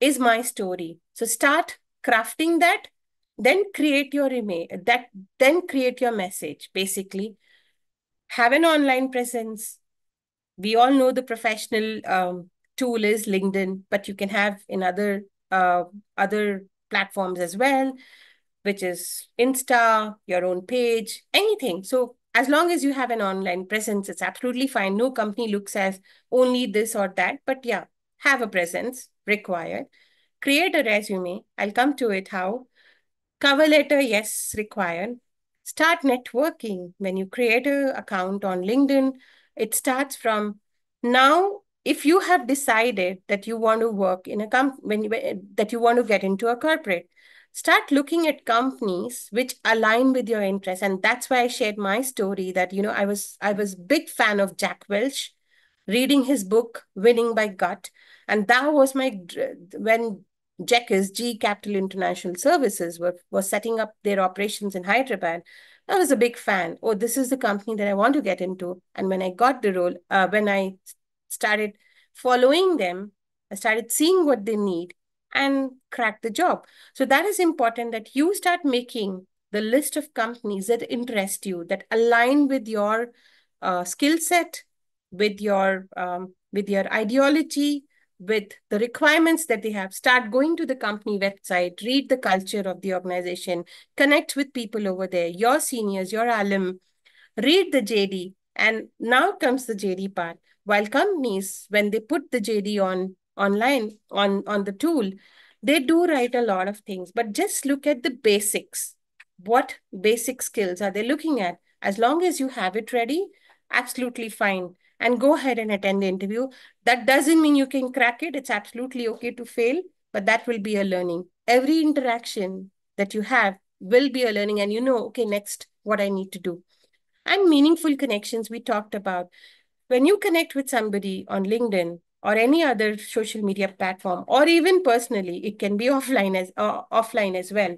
is my story. So start crafting that, then create your email, that then create your message, basically. Have an online presence. We all know the professional um, tool is LinkedIn, but you can have in other uh, other platforms as well, which is Insta, your own page, anything. So as long as you have an online presence, it's absolutely fine. No company looks as only this or that, but yeah, have a presence required. Create a resume. I'll come to it how. Cover letter, yes, required. Start networking. When you create an account on LinkedIn, it starts from now. If you have decided that you want to work in a company, that you want to get into a corporate, start looking at companies which align with your interests. And that's why I shared my story that, you know, I was I was big fan of Jack Welch reading his book, Winning by Gut. And that was my, when GECIS, GE Capital International Services, were, was setting up their operations in Hyderabad, I was a big fan. Oh, this is the company that I want to get into. And when I got the role, uh, when I started following them, I started seeing what they need and cracked the job. So that is important that you start making the list of companies that interest you, that align with your uh, skill set, with your um, with your ideology, with the requirements that they have. Start going to the company website, read the culture of the organization, connect with people over there, your seniors, your alum, read the JD. And now comes the JD part. While companies, when they put the JD on online on, on the tool, they do write a lot of things, but just look at the basics. What basic skills are they looking at? As long as you have it ready, absolutely fine and go ahead and attend the interview. That doesn't mean you can crack it. It's absolutely okay to fail, but that will be a learning. Every interaction that you have will be a learning and you know, okay, next, what I need to do. And meaningful connections we talked about. When you connect with somebody on LinkedIn or any other social media platform, or even personally, it can be offline as uh, offline as well.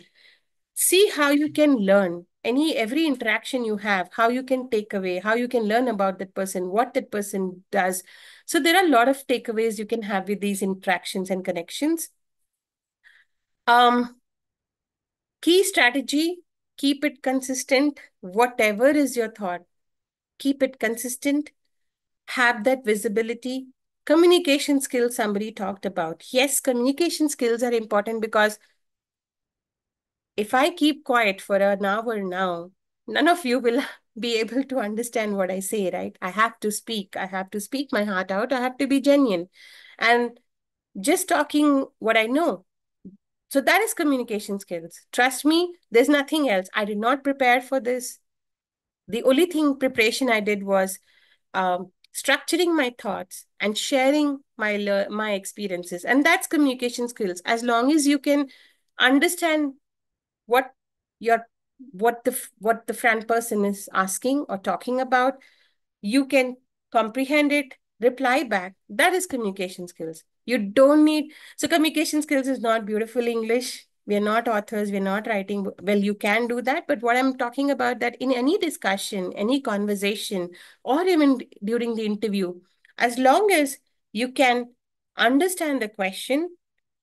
See how you can learn any every interaction you have how you can take away how you can learn about that person what that person does so there are a lot of takeaways you can have with these interactions and connections um key strategy keep it consistent. Whatever is your thought, keep it consistent. Have that visibility. Communication skills, somebody talked about. Yes, communication skills are important because if I keep quiet for an hour now, none of you will be able to understand what I say, right? I have to speak. I have to speak my heart out. I have to be genuine. And just talking what I know. So that is communication skills. Trust me, there's nothing else. I did not prepare for this. The only thing preparation I did was um, structuring my thoughts and sharing my my experiences, and that's communication skills. As long as you can understand what your what the what the front person is asking or talking about, you can comprehend it, reply back. That is communication skills. You don't need, so communication skills is not beautiful English. We're not authors, we're not writing. Well, you can do that. But what I'm talking about that in any discussion, any conversation, or even during the interview, as long as you can understand the question,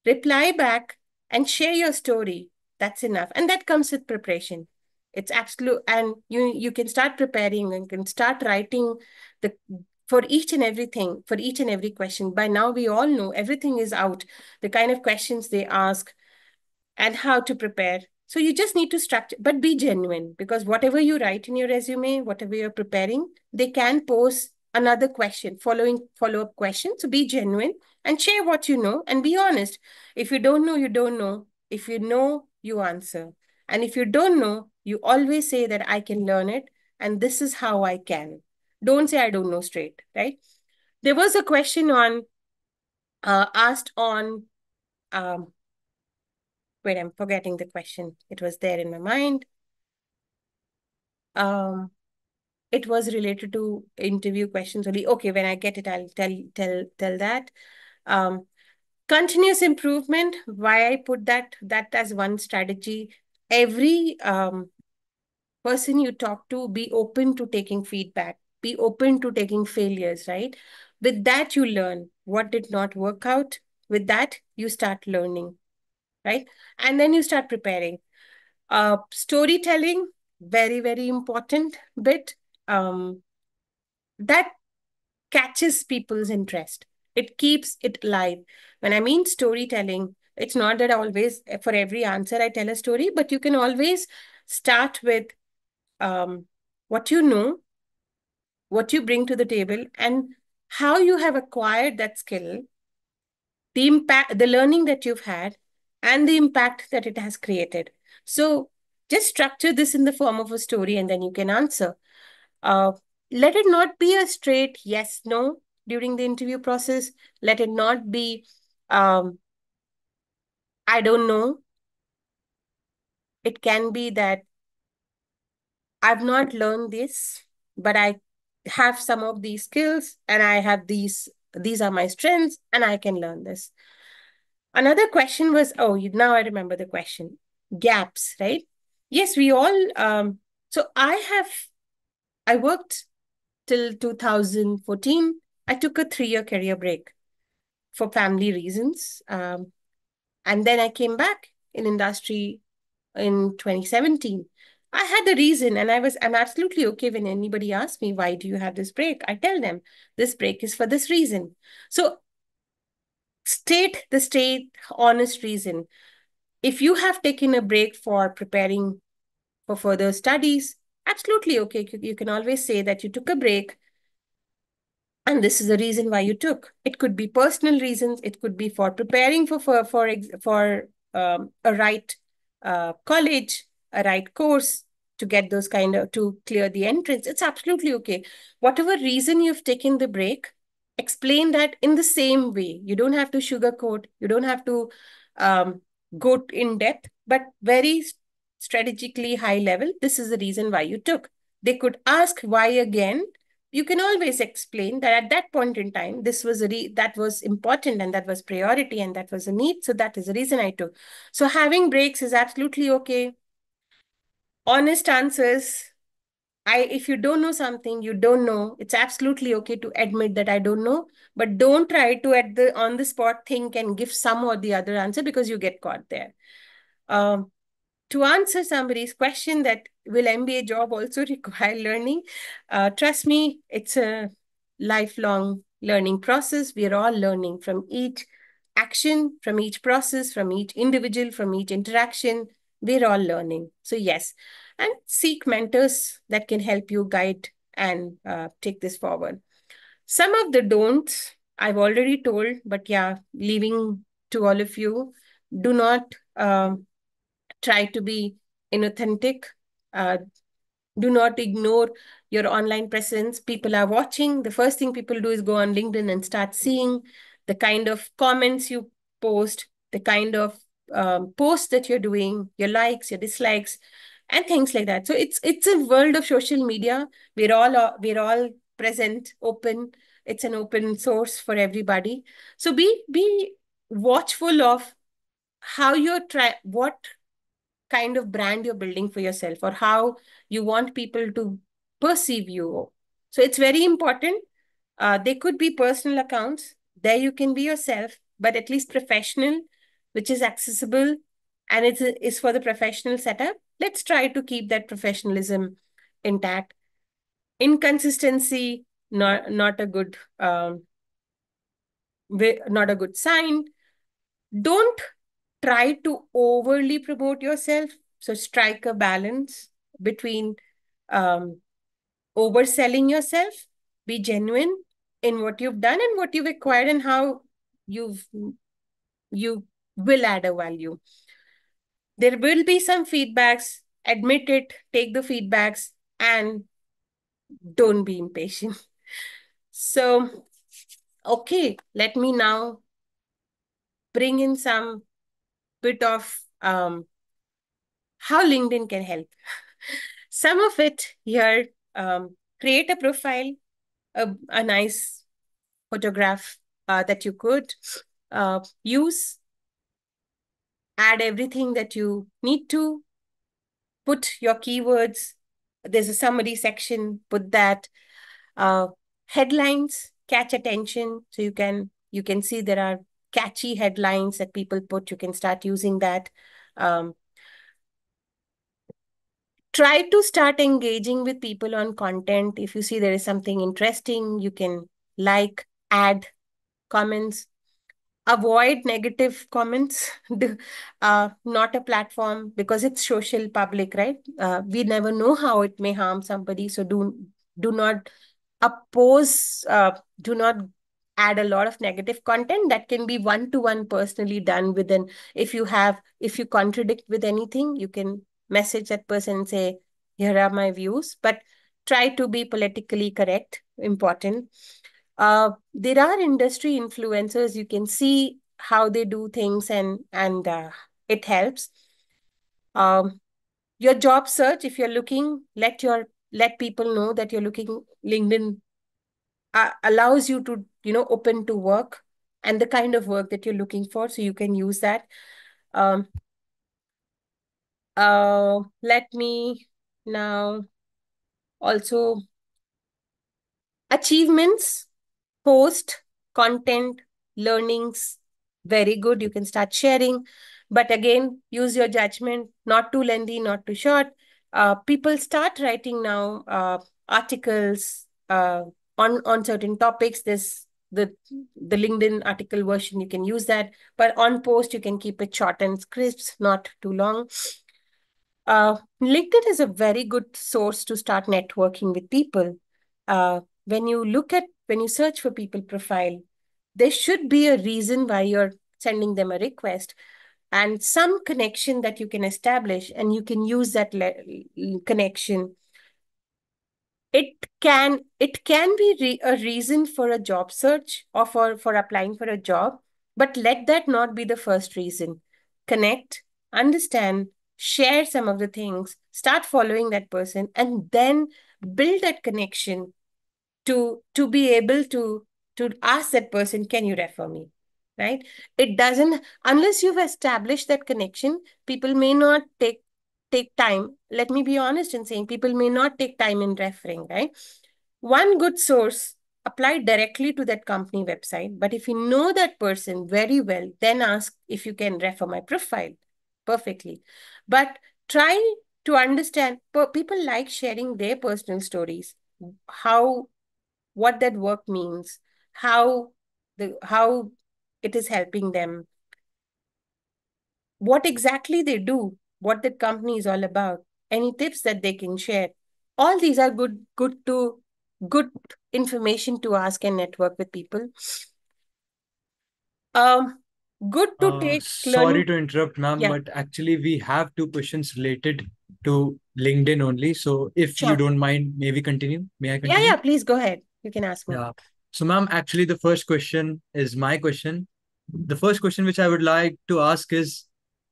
reply back, and share your story, that's enough. And that comes with preparation. It's absolute, and you you can start preparing and can start writing the for each and everything, for each and every question. By now, we all know everything is out, the kind of questions they ask and how to prepare. So you just need to structure, but be genuine because whatever you write in your resume, whatever you're preparing, they can pose another question, following follow-up question. So be genuine and share what you know and be honest. If you don't know, you don't know. If you know, you answer. And if you don't know, you always say that I can learn it and this is how I can. Don't say I don't know straight, right? There was a question on uh, asked on um, wait, I'm forgetting the question. It was there in my mind. Um, it was related to interview questions only. Okay, when I get it, I'll tell tell tell that. Um, continuous improvement. Why I put that that as one strategy. Every um, person you talk to, be open to taking feedback be open to taking failures, right? With that, you learn what did not work out. With that, you start learning, right? And then you start preparing. Uh, storytelling, very, very important bit. Um, that catches people's interest. It keeps it alive. When I mean storytelling, it's not that always for every answer I tell a story, but you can always start with um, what you know what you bring to the table, and how you have acquired that skill, the impact, the learning that you've had, and the impact that it has created. So just structure this in the form of a story, and then you can answer. Uh, let it not be a straight yes, no during the interview process. Let it not be, um, I don't know. It can be that I've not learned this, but I have some of these skills and I have these, these are my strengths and I can learn this. Another question was, oh, you, now I remember the question, gaps, right? Yes, we all, um, so I have, I worked till 2014. I took a three-year career break for family reasons. Um, and then I came back in industry in 2017. I had a reason and I was, I'm absolutely okay when anybody asks me, why do you have this break? I tell them this break is for this reason. So state the state honest reason. If you have taken a break for preparing for further studies, absolutely okay. You can always say that you took a break and this is the reason why you took. It could be personal reasons. It could be for preparing for for for, for um, a right uh, college a right course to get those kind of to clear the entrance. It's absolutely okay. Whatever reason you've taken the break explain that in the same way. You don't have to sugarcoat. You don't have to um, go in depth but very strategically high level this is the reason why you took. They could ask why again you can always explain that at that point in time this was a that was important and that was priority and that was a need. So that is the reason i took. So having breaks is absolutely okay. Honest answers. I if you don't know something you don't know. It's absolutely okay to admit that i don't know but don't try to at the on the spot think and give some or the other answer because you get caught there. Um, to answer somebody's question that will MBA job also require learning? Uh, trust me, it's a lifelong learning process. We are all learning from each action, from each process, from each individual, from each interaction. We're all learning. So yes, and seek mentors that can help you guide and uh, take this forward. Some of the don'ts I've already told, but yeah, leaving to all of you, do not um, try to be inauthentic. Uh, do not ignore your online presence. People are watching. The first thing people do is go on LinkedIn and start seeing the kind of comments you post, the kind of um, posts that you're doing, your likes, your dislikes, and things like that. So it's it's a world of social media. We're all uh, we're all present, open. It's an open source for everybody. So be be watchful of how you're try what kind of brand you're building for yourself or how you want people to perceive you. So it's very important. Uh, they could be personal accounts. There you can be yourself, but at least professional, which is accessible and it's is for the professional setup. Let's try to keep that professionalism intact. Inconsistency, not not a good um, not a good sign. Don't try to overly promote yourself. So strike a balance between um, overselling yourself, be genuine in what you've done and what you've acquired and how you've you will add a value. There will be some feedbacks, admit it, take the feedbacks, and don't be impatient. So, okay, let me now bring in some bit of um, how LinkedIn can help. Some of it here, um, create a profile, a, a nice photograph uh, that you could uh, use, add everything that you need to, put your keywords. There's a summary section, put that. Uh, headlines catch attention. So you can you can see there are catchy headlines that people put. You can start using that. Um, try to start engaging with people on content. If you see there is something interesting, you can like, add comments, avoid negative comments. uh, not a platform because it's social public, right? Uh, we never know how it may harm somebody. So do, do not oppose, uh, do not add a lot of negative content that can be one-to-one personally done within if you have if you contradict with anything you can message that person and say here are my views but try to be politically correct important. Uh, there are industry influencers you can see how they do things and and uh, it helps. Um, your job search if you're looking let your let people know that you're looking linkedin uh, allows you to you know open to work and the kind of work that you're looking for. So you can use that. Um uh let me now also achievements post content learnings very good. You can start sharing. But again use your judgment not too lengthy not too short. Uh, people start writing now uh, articles uh, on on certain topics. There's the the linkedin article version you can use that. But on post you can keep it short and crisp not too long. Uh, linkedin is a very good source to start networking with people. Uh, when you look at when you search for people profile there should be a reason why you're sending them a request and some connection that you can establish and you can use that connection it can it can be re a reason for a job search or for for applying for a job but let that not be the first reason. Connect understand share some of the things start following that person and then build that connection to to be able to to ask that person can you refer me? Right? It doesn't unless you've established that connection people may not take take time. Let me be honest in saying people may not take time in referring, right? One good source, apply directly to that company website. But if you know that person very well, then ask if you can refer my profile perfectly. But try to understand people like sharing their personal stories, how what that work means, how the how it is helping them, what exactly they do, what the company is all about, any tips that they can share. All these are good, good to good information to ask and network with people. Um, good to uh, take. Sorry learning. to interrupt, ma'am, Yeah. but actually we have two questions related to LinkedIn only. So if Sure. you don't mind, maybe continue. May I Yeah, yeah. Please go ahead. You can ask me. Yeah. So, ma'am, actually, the first question is my question. The first question which I would like to ask is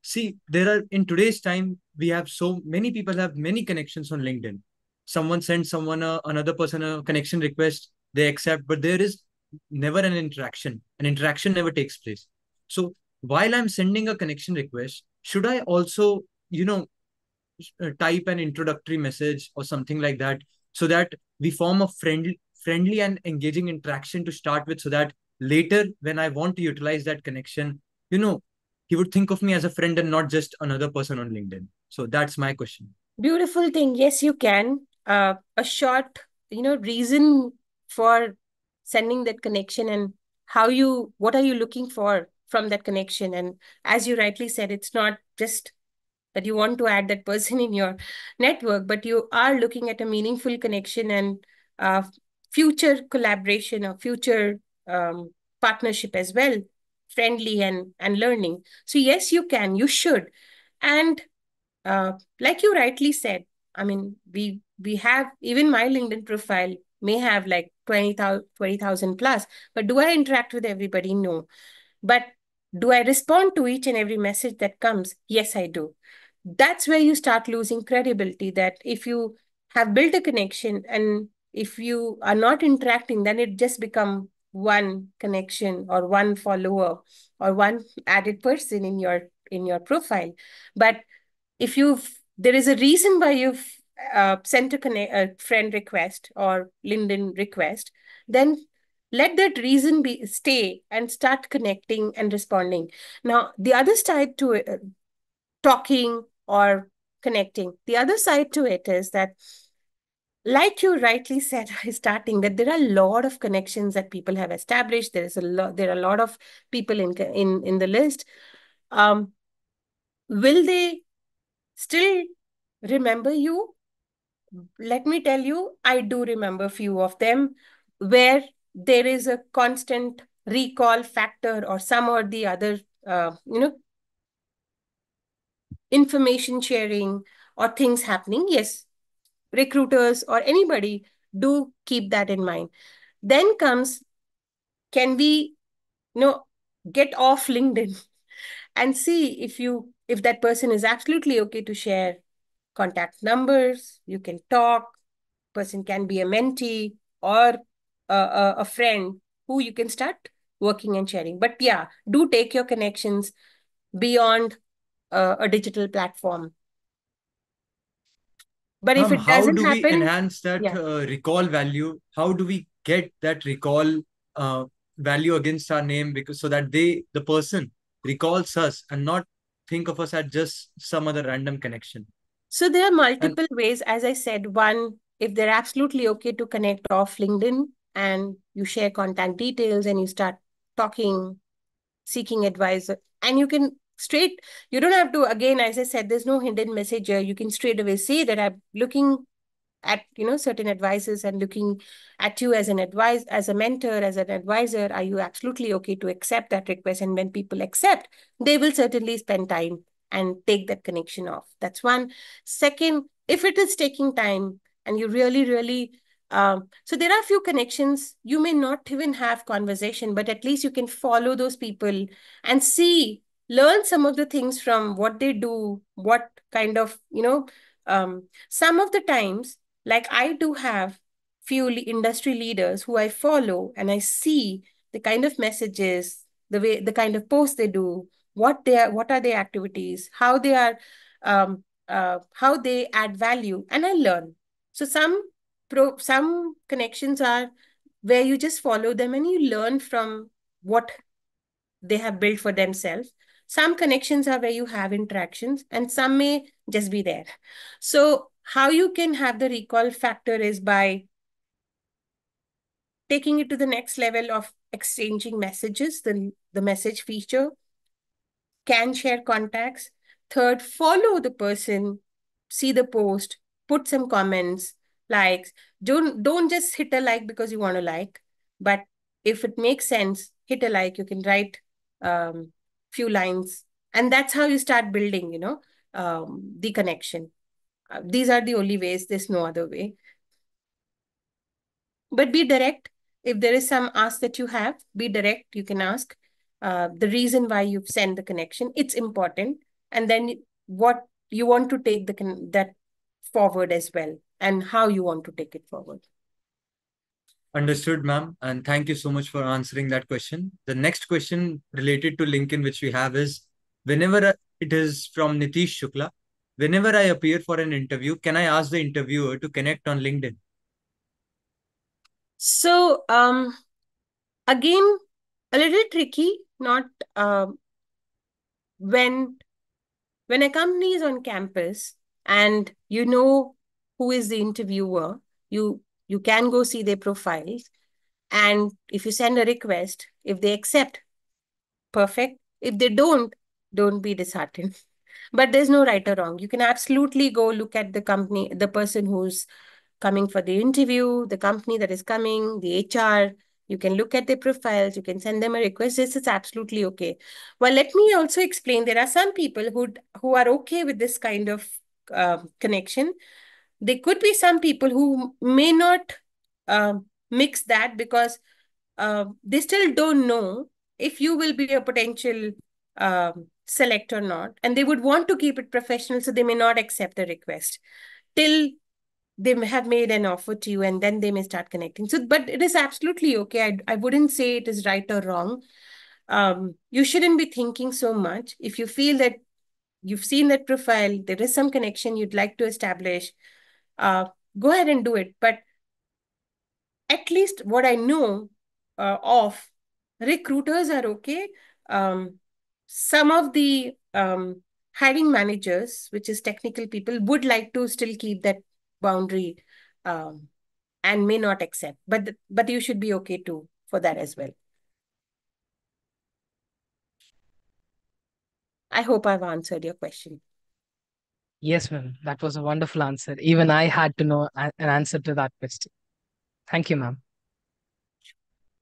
see, there are in today's time, we have so many people have many connections on LinkedIn. Someone sends someone a, another person a connection request, they accept, but there is never an interaction. An interaction never takes place. So, while I'm sending a connection request, should I also, you know, uh, type an introductory message or something like that so that we form a friendly friendly and engaging interaction to start with so that later when i want to utilize that connection you know he would think of me as a friend and not just another person on linkedin so that's my question Beautiful thing. Yes, you can. Uh, a short, you know, reason for sending that connection and how you, what are you looking for from that connection? And as you rightly said, it's not just that you want to add that person in your network, but you are looking at a meaningful connection and uh, future collaboration or future um, partnership as well, friendly and and learning. So yes, you can, you should, and uh, like you rightly said, I mean, we we have even my LinkedIn profile may have like 20,000 20, plus, but do I interact with everybody? No. But do I respond to each and every message that comes? Yes, I do. That's where you start losing credibility. That if you have built a connection and if you are not interacting, then it just become one connection or one follower or one added person in your in your profile. But if you've there is a reason why you've uh, sent a, connect, a friend request or LinkedIn request, then let that reason be stay and start connecting and responding. Now, the other side to it, uh, talking or connecting, the other side to it is that, like you rightly said starting, that there are a lot of connections that people have established. There is a lot. There are a lot of people in in in the list. Um, will they still remember you? Let me tell you, I do remember a few of them where there is a constant recall factor or some or the other, uh, you know, information sharing or things happening. Yes, recruiters or anybody do keep that in mind. Then comes, can we, you know, get off LinkedIn and see if you if that person is absolutely okay to share contact numbers, you can talk, person can be a mentee or a, a, a friend who you can start working and sharing. But yeah, do take your connections beyond uh, a digital platform. But if um, it doesn't do happen, we enhance that yeah. uh, recall value how do we get that recall uh, value against our name because so that they the person recalls us and not think of us as just some other random connection So there are multiple and, ways. As I said, one, if they're absolutely okay to connect off LinkedIn and you share contact details and you start talking, seeking advice, and you can straight, you don't have to, again, as I said, there's no hidden messenger. You can straight away say that I'm looking at you know certain advices and looking at you as an advice as a mentor as an advisor are you absolutely okay to accept that request and when people accept they will certainly spend time and take that connection off. That's one. Second, if it is taking time and you really, really, um, so there are a few connections. You may not even have conversation, but at least you can follow those people and see, learn some of the things from what they do, what kind of, you know, um, some of the times, like I do have few industry leaders who I follow and I see the kind of messages, the way, the kind of posts they do, what they are, what are their activities, how they are, um, uh, how they add value, and I learn. So some pro, some connections are where you just follow them and you learn from what they have built for themselves. Some connections are where you have interactions and some may just be there. So how you can have the recall factor is by taking it to the next level of exchanging messages, the, the message feature, can share contacts. Third, follow the person, see the post, put some comments, likes. Don't, don't just hit a like because you want to like, but if it makes sense, hit a like, you can write um, few lines. And that's how you start building, you know, um, the connection. Uh, these are the only ways. There's no other way. But be direct. If there is some ask that you have, be direct. You can ask uh, the reason why you've sent the connection. It's important. And then what you want to take the that forward as well and how you want to take it forward. Understood, ma'am. And thank you so much for answering that question. The next question related to LinkedIn, which we have is whenever it is from Nitish Shukla, whenever I appear for an interview, can I ask the interviewer to connect on LinkedIn? So, um, again, a little tricky, not um, when when a company is on campus and you know who is the interviewer, you you can go see their profiles. And if you send a request, if they accept, perfect. If they don't, don't be disheartened. But there's no right or wrong. You can absolutely go look at the company, the person who's coming for the interview, the company that is coming, the HR. You can look at their profiles. You can send them a request. This is absolutely okay. Well, let me also explain. There are some people who who are okay with this kind of uh, connection there could be some people who may not uh, mix that because uh, they still don't know if you will be a potential uh, select or not. And they would want to keep it professional so they may not accept the request till they have made an offer to you and then they may start connecting. So but it is absolutely okay. I, I wouldn't say it is right or wrong. Um, you shouldn't be thinking so much. If you feel that you've seen that profile there is some connection you'd like to establish uh, go ahead and do it. But at least what I know uh, of recruiters are okay. Um, some of the um, hiring managers, which is technical people, would like to still keep that boundary um, and may not accept. But but you should be okay too for that as well. I hope I've answered your question. Yes, ma'am. That was a wonderful answer. Even I had to know an answer to that question. Thank you, ma'am.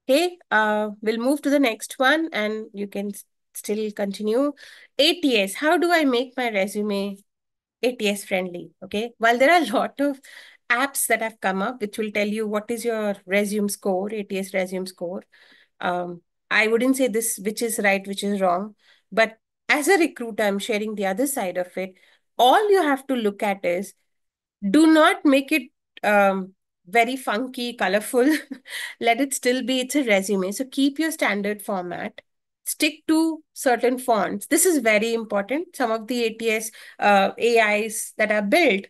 Okay, uh, we'll move to the next one and you can still continue. ATS, how do I make my resume ATS friendly? Okay, while there are a lot of apps that have come up which will tell you what is your resume score, ATS resume score. Um, I wouldn't say this which is right, which is wrong, but as a recruiter, I'm sharing the other side of it all you have to look at is do not make it um, very funky, colorful. Let it still be, it's a resume. So keep your standard format. Stick to certain fonts. This is very important. Some of the ATS uh, AIs that are built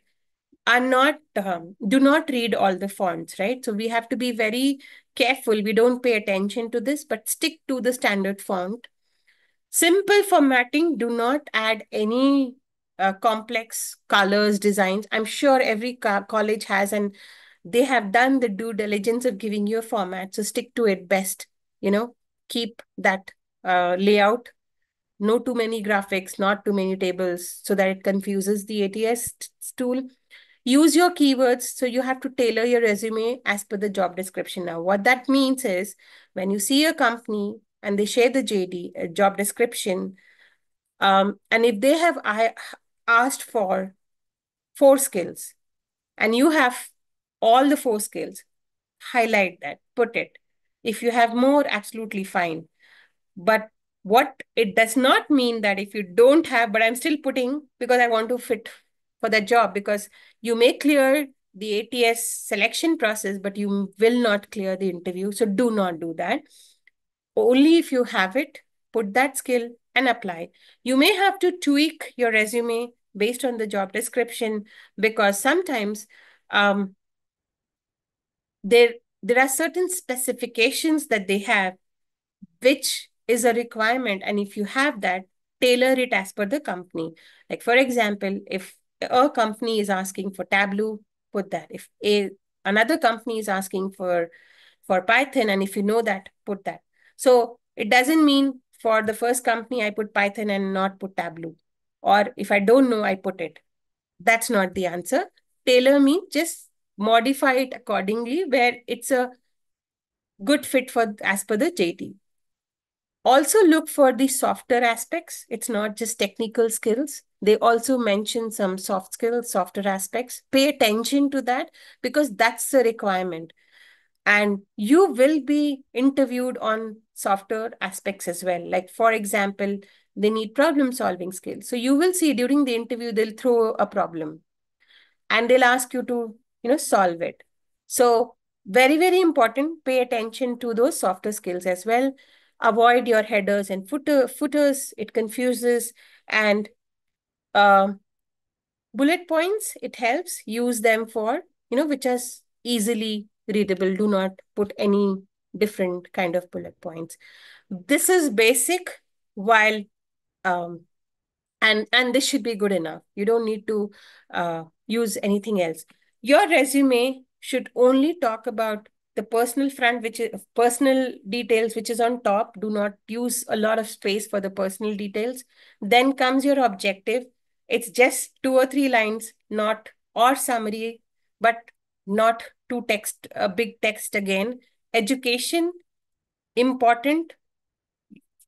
are not, um, do not read all the fonts, right? So we have to be very careful. We don't pay attention to this, but stick to the standard font. Simple formatting, do not add any uh, complex colors, designs. I'm sure every college has, and they have done the due diligence of giving you a format. So stick to it best. You know, keep that uh, layout. No too many graphics, not too many tables, so that it confuses the ATS tool. Use your keywords. So you have to tailor your resume as per the job description. Now, what that means is when you see a company and they share the JD, uh, job description, um, and if they have asked for four skills and you have all the four skills, highlight that, put it. If you have more, absolutely fine. But what it does not mean that if you don't have, but I'm still putting because I want to fit for that job because you may clear the ATS selection process, but you will not clear the interview. So do not do that. Only if you have it, put that skill and apply. You may have to tweak your resume based on the job description because sometimes um, there, there are certain specifications that they have, which is a requirement. And if you have that, tailor it as per the company. Like for example, if a company is asking for Tableau, put that. If a another company is asking for for Python, and if you know that, put that. So it doesn't mean for the first company I put Python and not put Tableau. Or if I don't know, I put it. That's not the answer. Tailor me, just modify it accordingly where it's a good fit for as per the JD. Also look for the softer aspects. It's not just technical skills. They also mention some soft skills, softer aspects. Pay attention to that because that's the requirement. And you will be interviewed on softer aspects as well. Like, for example, they need problem solving skills. So you will see during the interview, they'll throw a problem and they'll ask you to, you know, solve it. So very, very important, pay attention to those softer skills as well. Avoid your headers and footer, footers, it confuses. And uh, bullet points, it helps. Use them for, you know, which is easily readable. Do not put any different kind of bullet points. This is basic while, um, and, and this should be good enough. You don't need to uh, use anything else. Your resume should only talk about the personal front, which is personal details, which is on top. Do not use a lot of space for the personal details. Then comes your objective. It's just two or three lines, not or summary, but not two text, a big text again. Education, important.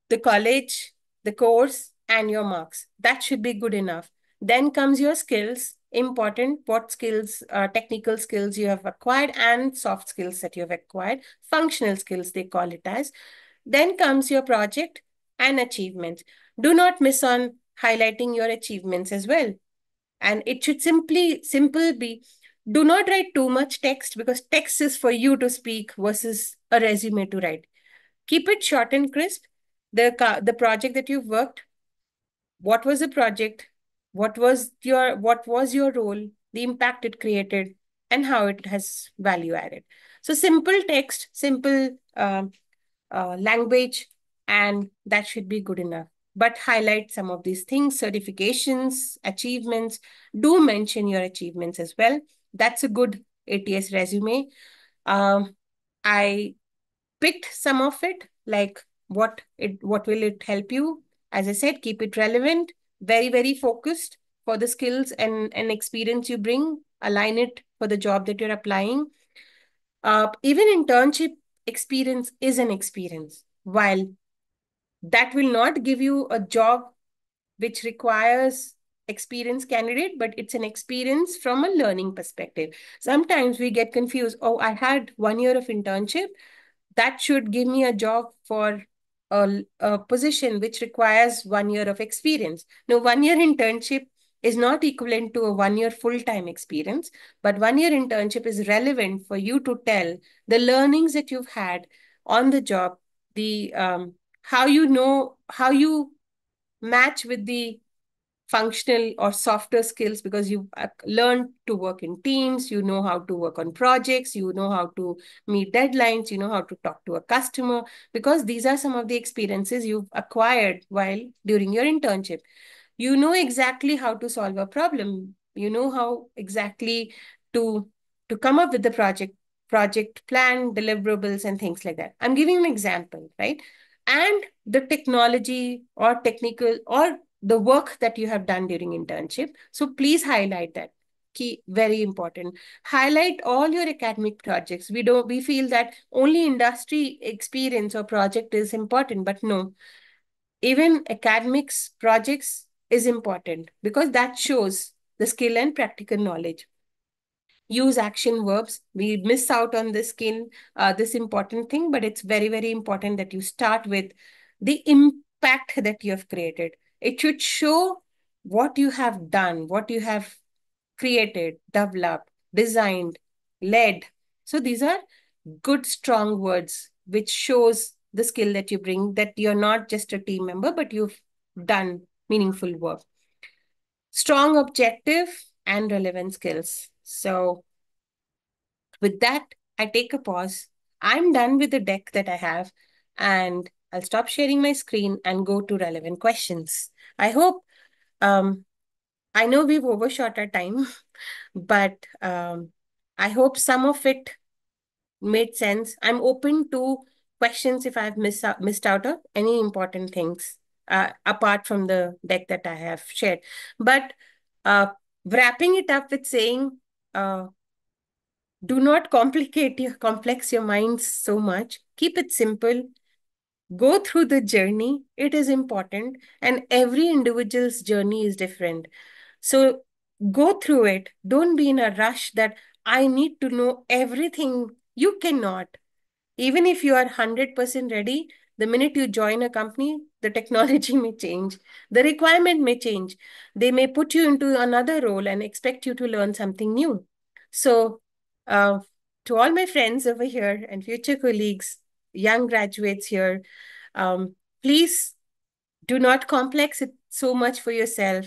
The college, the course, and your marks. That should be good enough. Then comes your skills, important what skills, uh, technical skills you have acquired and soft skills that you have acquired, functional skills they call it as. Then comes your project and achievements. Do not miss on highlighting your achievements as well. And it should simply, simple be, do not write too much text because text is for you to speak versus a resume to write. Keep it short and crisp. The, the project that you've worked, what was the project? What was your what was your role, the impact it created, and how it has value added. So simple text, simple uh, uh, language, and that should be good enough. But highlight some of these things, certifications, achievements. Do mention your achievements as well. That's a good ATS resume. Um, I picked some of it, like what it what will it help you? As I said, keep it relevant, very, very focused for the skills and, and experience you bring, align it for the job that you're applying. Uh, even internship experience is an experience. While that will not give you a job which requires experienced candidate, but it's an experience from a learning perspective. Sometimes we get confused. Oh, I had one year of internship. That should give me a job for a, a position which requires one year of experience. No, one year internship is not equivalent to a one year full time experience, but one year internship is relevant for you to tell the learnings that you've had on the job, the um, how you know how you match with the functional or softer skills because you've uh, learned to work in teams, you know how to work on projects, you know how to meet deadlines, you know how to talk to a customer, because these are some of the experiences you've acquired while during your internship. You know exactly how to solve a problem. You know how exactly to, to come up with the project, project plan, deliverables, and things like that. I'm giving an example, right? And the technology or technical or the work that you have done during internship. So please highlight that. Key, very important. Highlight all your academic projects. We don't we feel that only industry experience or project is important, but no. Even academics projects is important because that shows the skill and practical knowledge. Use action verbs. We miss out on this skill, uh, this important thing, but it's very, very important that you start with the impact that you have created. It should show what you have done, what you have created, developed, designed, led. So these are good, strong words, which shows the skill that you bring, that you're not just a team member, but you've done meaningful work. Strong objective and relevant skills. So with that, I take a pause. I'm done with the deck that I have and I'll stop sharing my screen and go to relevant questions. I hope, um, I know we've overshot our time, but um, I hope some of it made sense. I'm open to questions if I've missed out, missed out on any important things uh, apart from the deck that I have shared. But uh, wrapping it up with saying, uh, do not complicate your complex your minds so much. Keep it simple. Go through the journey. It is important, and every individual's journey is different. So go through it. Don't be in a rush that I need to know everything. You cannot. Even if you are 100% ready, the minute you join a company, the technology may change. The requirement may change. They may put you into another role and expect you to learn something new. So, uh, to all my friends over here and future colleagues, young graduates here, um, please do not complex it so much for yourself.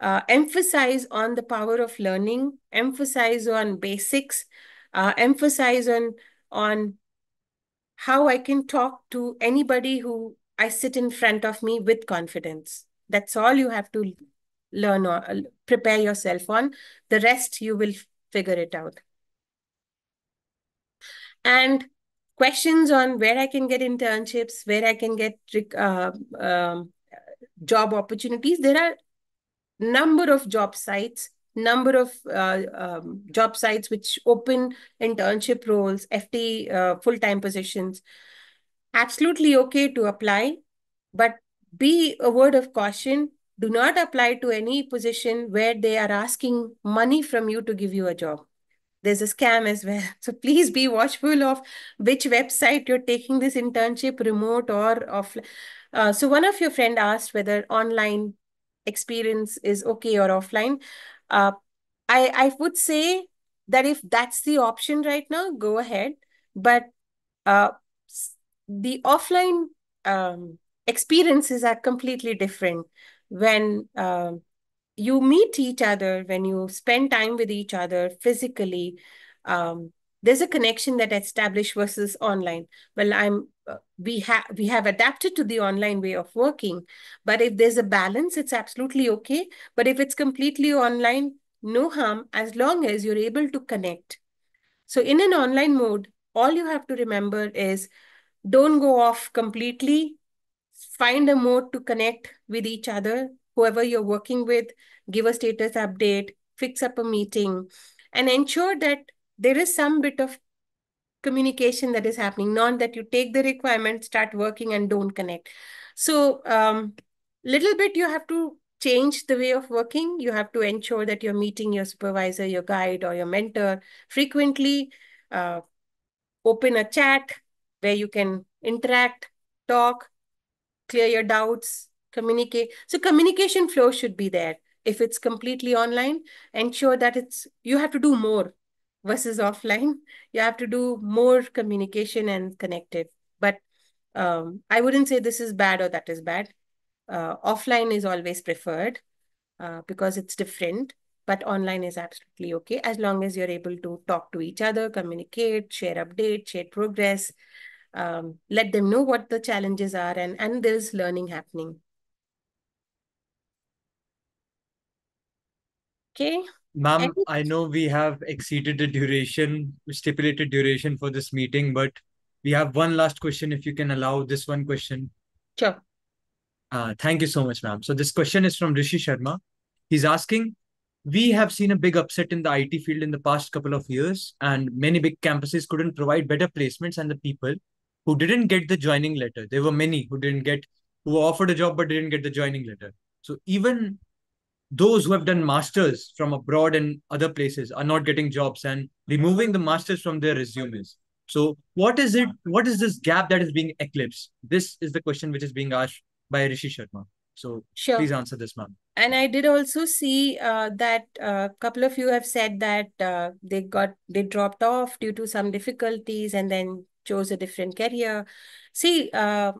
Uh, emphasize on the power of learning, emphasize on basics, uh, emphasize on, on how I can talk to anybody who I sit in front of me with confidence. That's all you have to learn or uh, prepare yourself on. The rest you will figure it out. And questions on where I can get internships, where I can get uh, um, job opportunities. There are number of job sites, number of uh, um, job sites which open internship roles, FT uh, full-time positions. Absolutely okay to apply, but be a word of caution. Do not apply to any position where they are asking money from you to give you a job there's a scam as well. So please be watchful of which website you're taking this internship, remote or offline. Uh, so one of your friend asked whether online experience is okay or offline. Uh, I, I would say that if that's the option right now, go ahead. But uh, the offline um, experiences are completely different when um, you meet each other, when you spend time with each other physically, um, there's a connection that established versus online. Well, I'm uh, we have we have adapted to the online way of working, but if there's a balance, it's absolutely okay. But if it's completely online, no harm as long as you're able to connect. So in an online mode, all you have to remember is don't go off completely. Find a mode to connect with each other whoever you're working with, give a status update, fix up a meeting, and ensure that there is some bit of communication that is happening, not that you take the requirement, start working and don't connect. So um, little bit you have to change the way of working. You have to ensure that you're meeting your supervisor, your guide, or your mentor frequently. Uh, open a chat where you can interact, talk, clear your doubts, communicate. So communication flow should be there. If it's completely online, ensure that it's you have to do more versus offline. You have to do more communication and connective. But um, I wouldn't say this is bad or that is bad. Uh, offline is always preferred uh, because it's different, but online is absolutely okay as long as you're able to talk to each other, communicate, share updates, share progress, um, let them know what the challenges are, and, and there's learning happening. Okay. Ma'am, I know we have exceeded the duration, stipulated duration for this meeting, but we have one last question if you can allow this one question. Sure. Uh, thank you so much, ma'am. So this question is from Rishi Sharma. He's asking, we have seen a big upset in the IT field in the past couple of years, and many big campuses couldn't provide better placements and the people who didn't get the joining letter. There were many who didn't get, who offered a job but didn't get the joining letter. So even those who have done masters from abroad and other places are not getting jobs and removing the masters from their resumes. So what is it what is this gap that is being eclipsed? This is the question which is being asked by rishi sharma. So sure. please answer this ma'am. And i did also see uh, that a uh, couple of you have said that uh, they got they dropped off due to some difficulties and then chose a different career. See uh,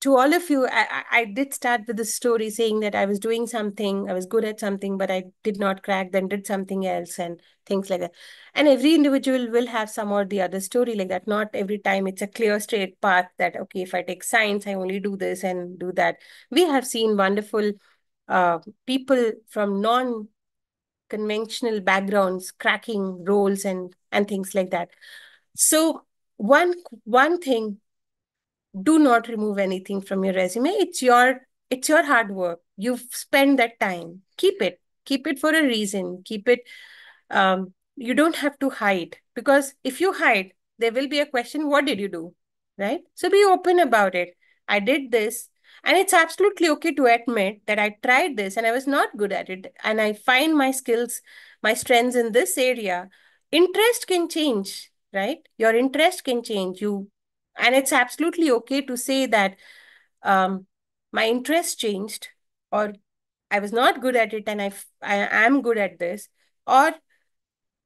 to all of you, I, I did start with the story saying that I was doing something, I was good at something, but I did not crack, then did something else and things like that. And every individual will have some or the other story like that. Not every time it's a clear straight path that, okay, if I take science, I only do this and do that. We have seen wonderful uh, people from non conventional backgrounds cracking roles and and things like that so one one thing do not remove anything from your resume. It's your it's your hard work. You've spent that time. Keep it. Keep it for a reason. Keep it um you don't have to hide because if you hide there will be a question what did you do? Right? So be open about it. I did this. And it's absolutely okay to admit that i tried this and i was not good at it. And i find my skills my strengths in this area. Interest can change right? Your interest can change. You and it's absolutely okay to say that um, my interest changed or i was not good at it and i i am good at this or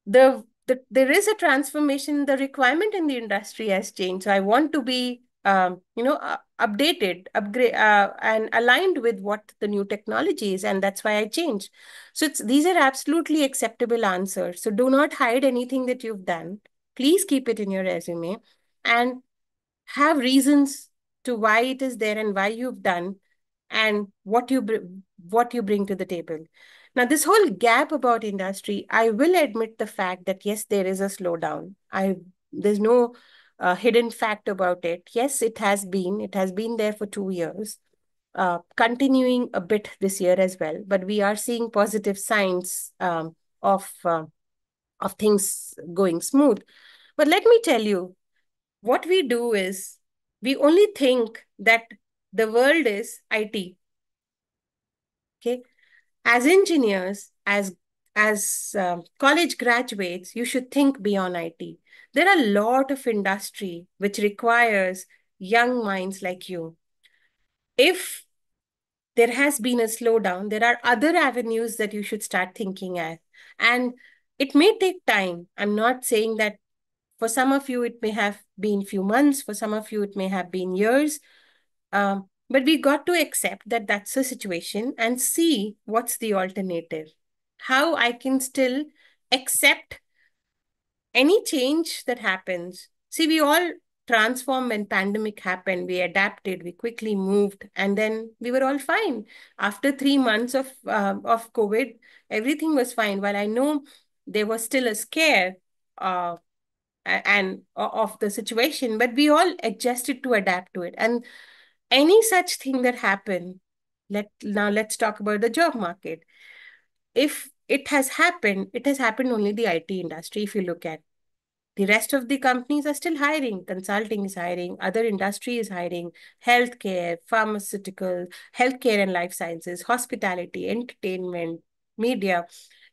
the, the there is a transformation the requirement in the industry has changed. So i want to be um, you know uh, updated upgrade uh, and aligned with what the new technology is and that's why i changed. So it's these are absolutely acceptable answers. So do not hide anything that you've done. Please keep it in your resume. And have reasons to why it is there and why you've done and what you what you bring to the table. Now this whole gap about industry i will admit the fact that yes there is a slowdown. I there's no uh, hidden fact about it. Yes it has been. It has been there for 2 years uh, continuing a bit this year as well. But we are seeing positive signs um, of uh, of things going smooth. But let me tell you what we do is we only think that the world is IT. Okay. As engineers, as as uh, college graduates, you should think beyond IT. There are a lot of industry which requires young minds like you. If there has been a slowdown, there are other avenues that you should start thinking at. And it may take time. I'm not saying that for some of you, it may have been few months. For some of you, it may have been years. Um, but we got to accept that that's the situation and see what's the alternative. How I can still accept any change that happens. See, we all transformed when pandemic happened. We adapted, we quickly moved, and then we were all fine. After three months of uh, of COVID, everything was fine. While I know there was still a scare, uh, and of the situation but we all adjusted to adapt to it. And any such thing that happened let now let's talk about the job market. If it has happened it has happened only the IT industry if you look at. The rest of the companies are still hiring consulting is hiring other industry is hiring healthcare pharmaceutical healthcare and life sciences hospitality entertainment media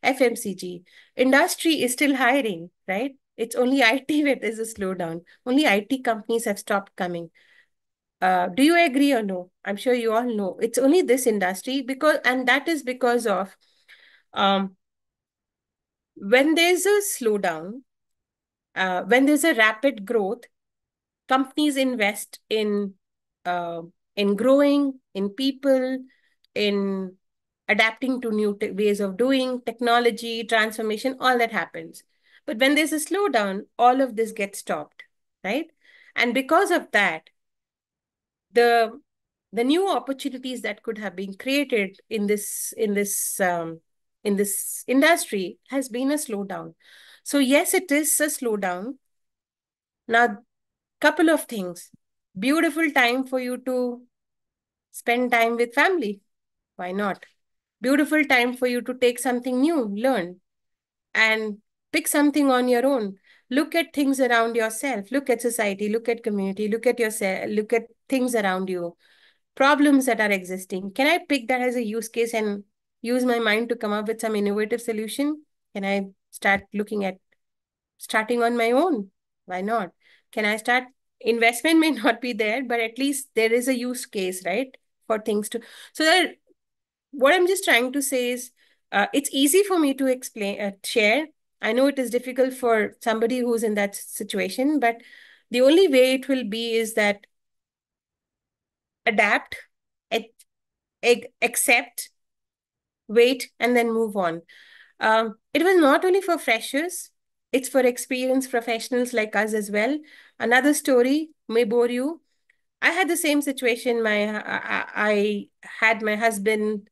fmcg industry is still hiring right it's only IT where there's a slowdown. Only IT companies have stopped coming. Uh, do you agree or no? I'm sure you all know. It's only this industry because, and that is because of um, when there's a slowdown, uh, when there's a rapid growth, companies invest in uh, in growing, in people, in adapting to new ways of doing, technology, transformation, all that happens. But when there's a slowdown, all of this gets stopped, right? And because of that, the the new opportunities that could have been created in this in this um, in this industry has been a slowdown. So yes, it is a slowdown. Now, couple of things. Beautiful time for you to spend time with family. Why not? Beautiful time for you to take something new, learn. And Pick something on your own. Look at things around yourself. Look at society. Look at community. Look at yourself. Look at things around you. Problems that are existing. Can I pick that as a use case and use my mind to come up with some innovative solution? Can I start looking at starting on my own? Why not? Can I start? Investment may not be there, but at least there is a use case, right? For things to. So that what I'm just trying to say is uh, it's easy for me to explain, uh, share I know it is difficult for somebody who's in that situation, but the only way it will be is that adapt, accept, wait, and then move on. Um, it was not only for freshers, it's for experienced professionals like us as well. Another story may bore you. I had the same situation. My I, I had my husband.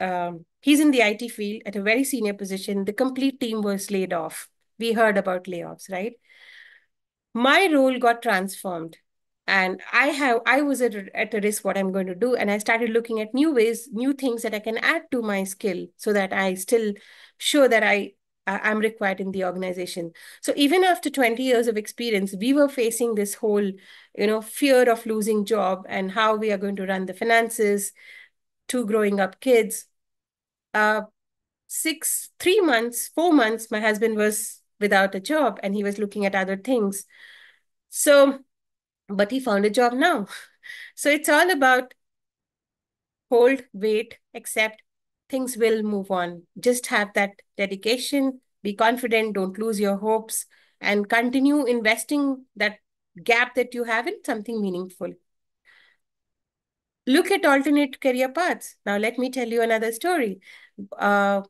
Um, he's in the IT field at a very senior position. The complete team was laid off. We heard about layoffs, right? My role got transformed and i have i was at, at a risk what i'm going to do and i started looking at new ways new things that i can add to my skill so that i still show that i i'm required in the organization so even after 20 years of experience we were facing this whole you know fear of losing job and how we are going to run the finances two growing up kids uh six three months four months my husband was without a job and he was looking at other things so but he found a job now. So it's all about hold, wait, accept, things will move on. Just have that dedication, be confident, don't lose your hopes, and continue investing that gap that you have in something meaningful. Look at alternate career paths. Now, let me tell you another story. Uh,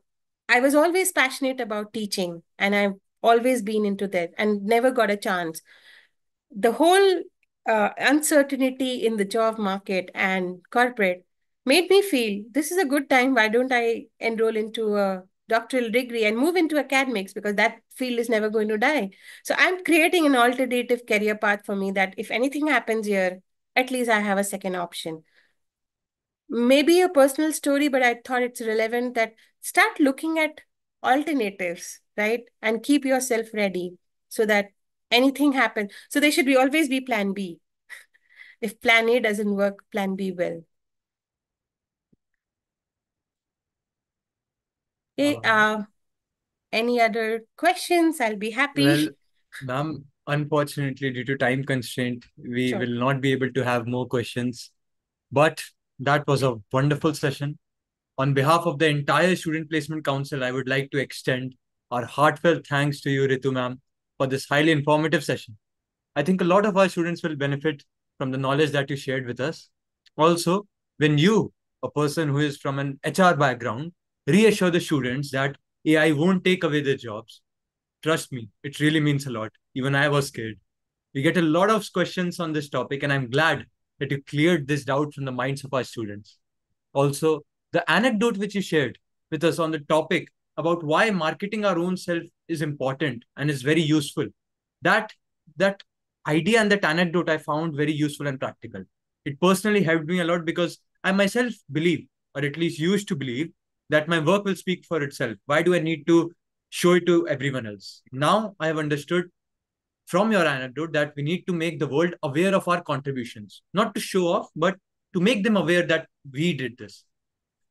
I was always passionate about teaching, and I've always been into that and never got a chance. The whole uh, uncertainty in the job market and corporate made me feel this is a good time. Why don't I enroll into a doctoral degree and move into academics because that field is never going to die. So I'm creating an alternative career path for me that if anything happens here, at least I have a second option. Maybe a personal story, but I thought it's relevant that start looking at alternatives, right? And keep yourself ready so that anything happens. So there should be always be plan B. If plan A doesn't work, plan B will. Okay, uh, uh, any other questions? I'll be happy. Well, ma'am, unfortunately, due to time constraint, we sure. will not be able to have more questions. But that was a wonderful session. On behalf of the entire Student Placement Council, I would like to extend our heartfelt thanks to you, Ritu ma'am, for this highly informative session. I think a lot of our students will benefit from the knowledge that you shared with us. Also, when you, a person who is from an HR background, reassure the students that AI won't take away their jobs, trust me, it really means a lot. Even I was scared. We get a lot of questions on this topic, and I'm glad that you cleared this doubt from the minds of our students. Also, the anecdote which you shared with us on the topic about why marketing our own self is important and is very useful. That that idea and that anecdote I found very useful and practical. It personally helped me a lot because I myself believe, or at least used to believe, that my work will speak for itself. Why do I need to show it to everyone else? Now I have understood from your anecdote that we need to make the world aware of our contributions, not to show off, but to make them aware that we did this.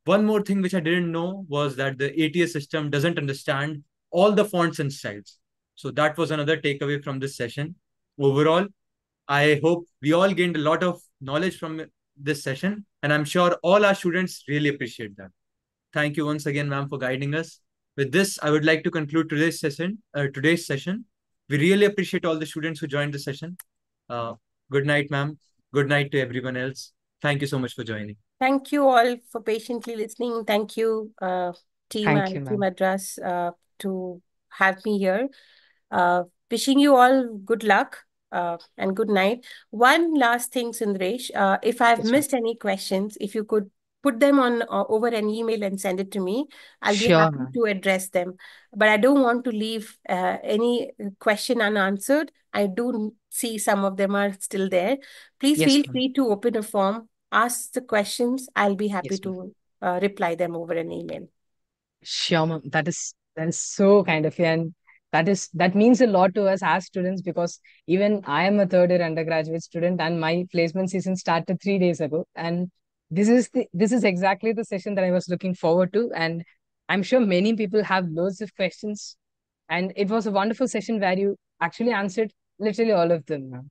One more thing which I didn't know was that the ATS system doesn't understand all the fonts and styles. So that was another takeaway from this session. Overall, I hope we all gained a lot of knowledge from this session, and I'm sure all our students really appreciate that. Thank you once again, ma'am, for guiding us. With this, I would like to conclude today's session. Uh, today's session. We really appreciate all the students who joined the session. Uh, good night, ma'am. Good night to everyone else. Thank you so much for joining. Thank you all for patiently listening. Thank you, uh, team Thank and you, team Madras, uh, to have me here. Uh, wishing you all good luck uh, and good night. One last thing, Sundaresh. Uh, if I've yes, missed any questions, if you could put them on uh, over an email and send it to me, I'll be sure, happy to address them. But I don't want to leave uh, any question unanswered. I do see some of them are still there. Please yes, feel free to open a form, ask the questions. I'll be happy yes, to uh, reply them over an email. Sure, ma'am. That is that is so kind of you, and that is that means a lot to us as students because even I am a third year undergraduate student, and my placement season started three days ago, and this is the this is exactly the session that I was looking forward to, and I'm sure many people have loads of questions, and it was a wonderful session where you actually answered literally all of them, ma'am.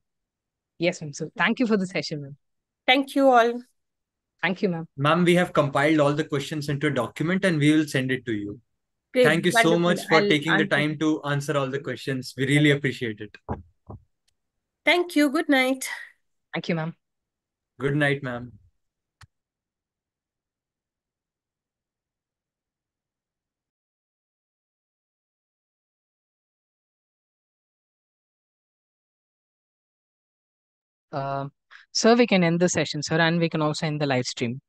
Yes, ma'am. So thank you for the session, ma'am. Thank you all. Thank you, ma'am. Ma'am, we have compiled all the questions into a document and we will send it to you. Great. Thank you Wonderful. so much for I'll taking answer. the time to answer all the questions. We really appreciate it. Thank you. Good night. Thank you, ma'am. Good night, ma'am. Uh, sir, we can end the session, sir, and we can also end the live stream.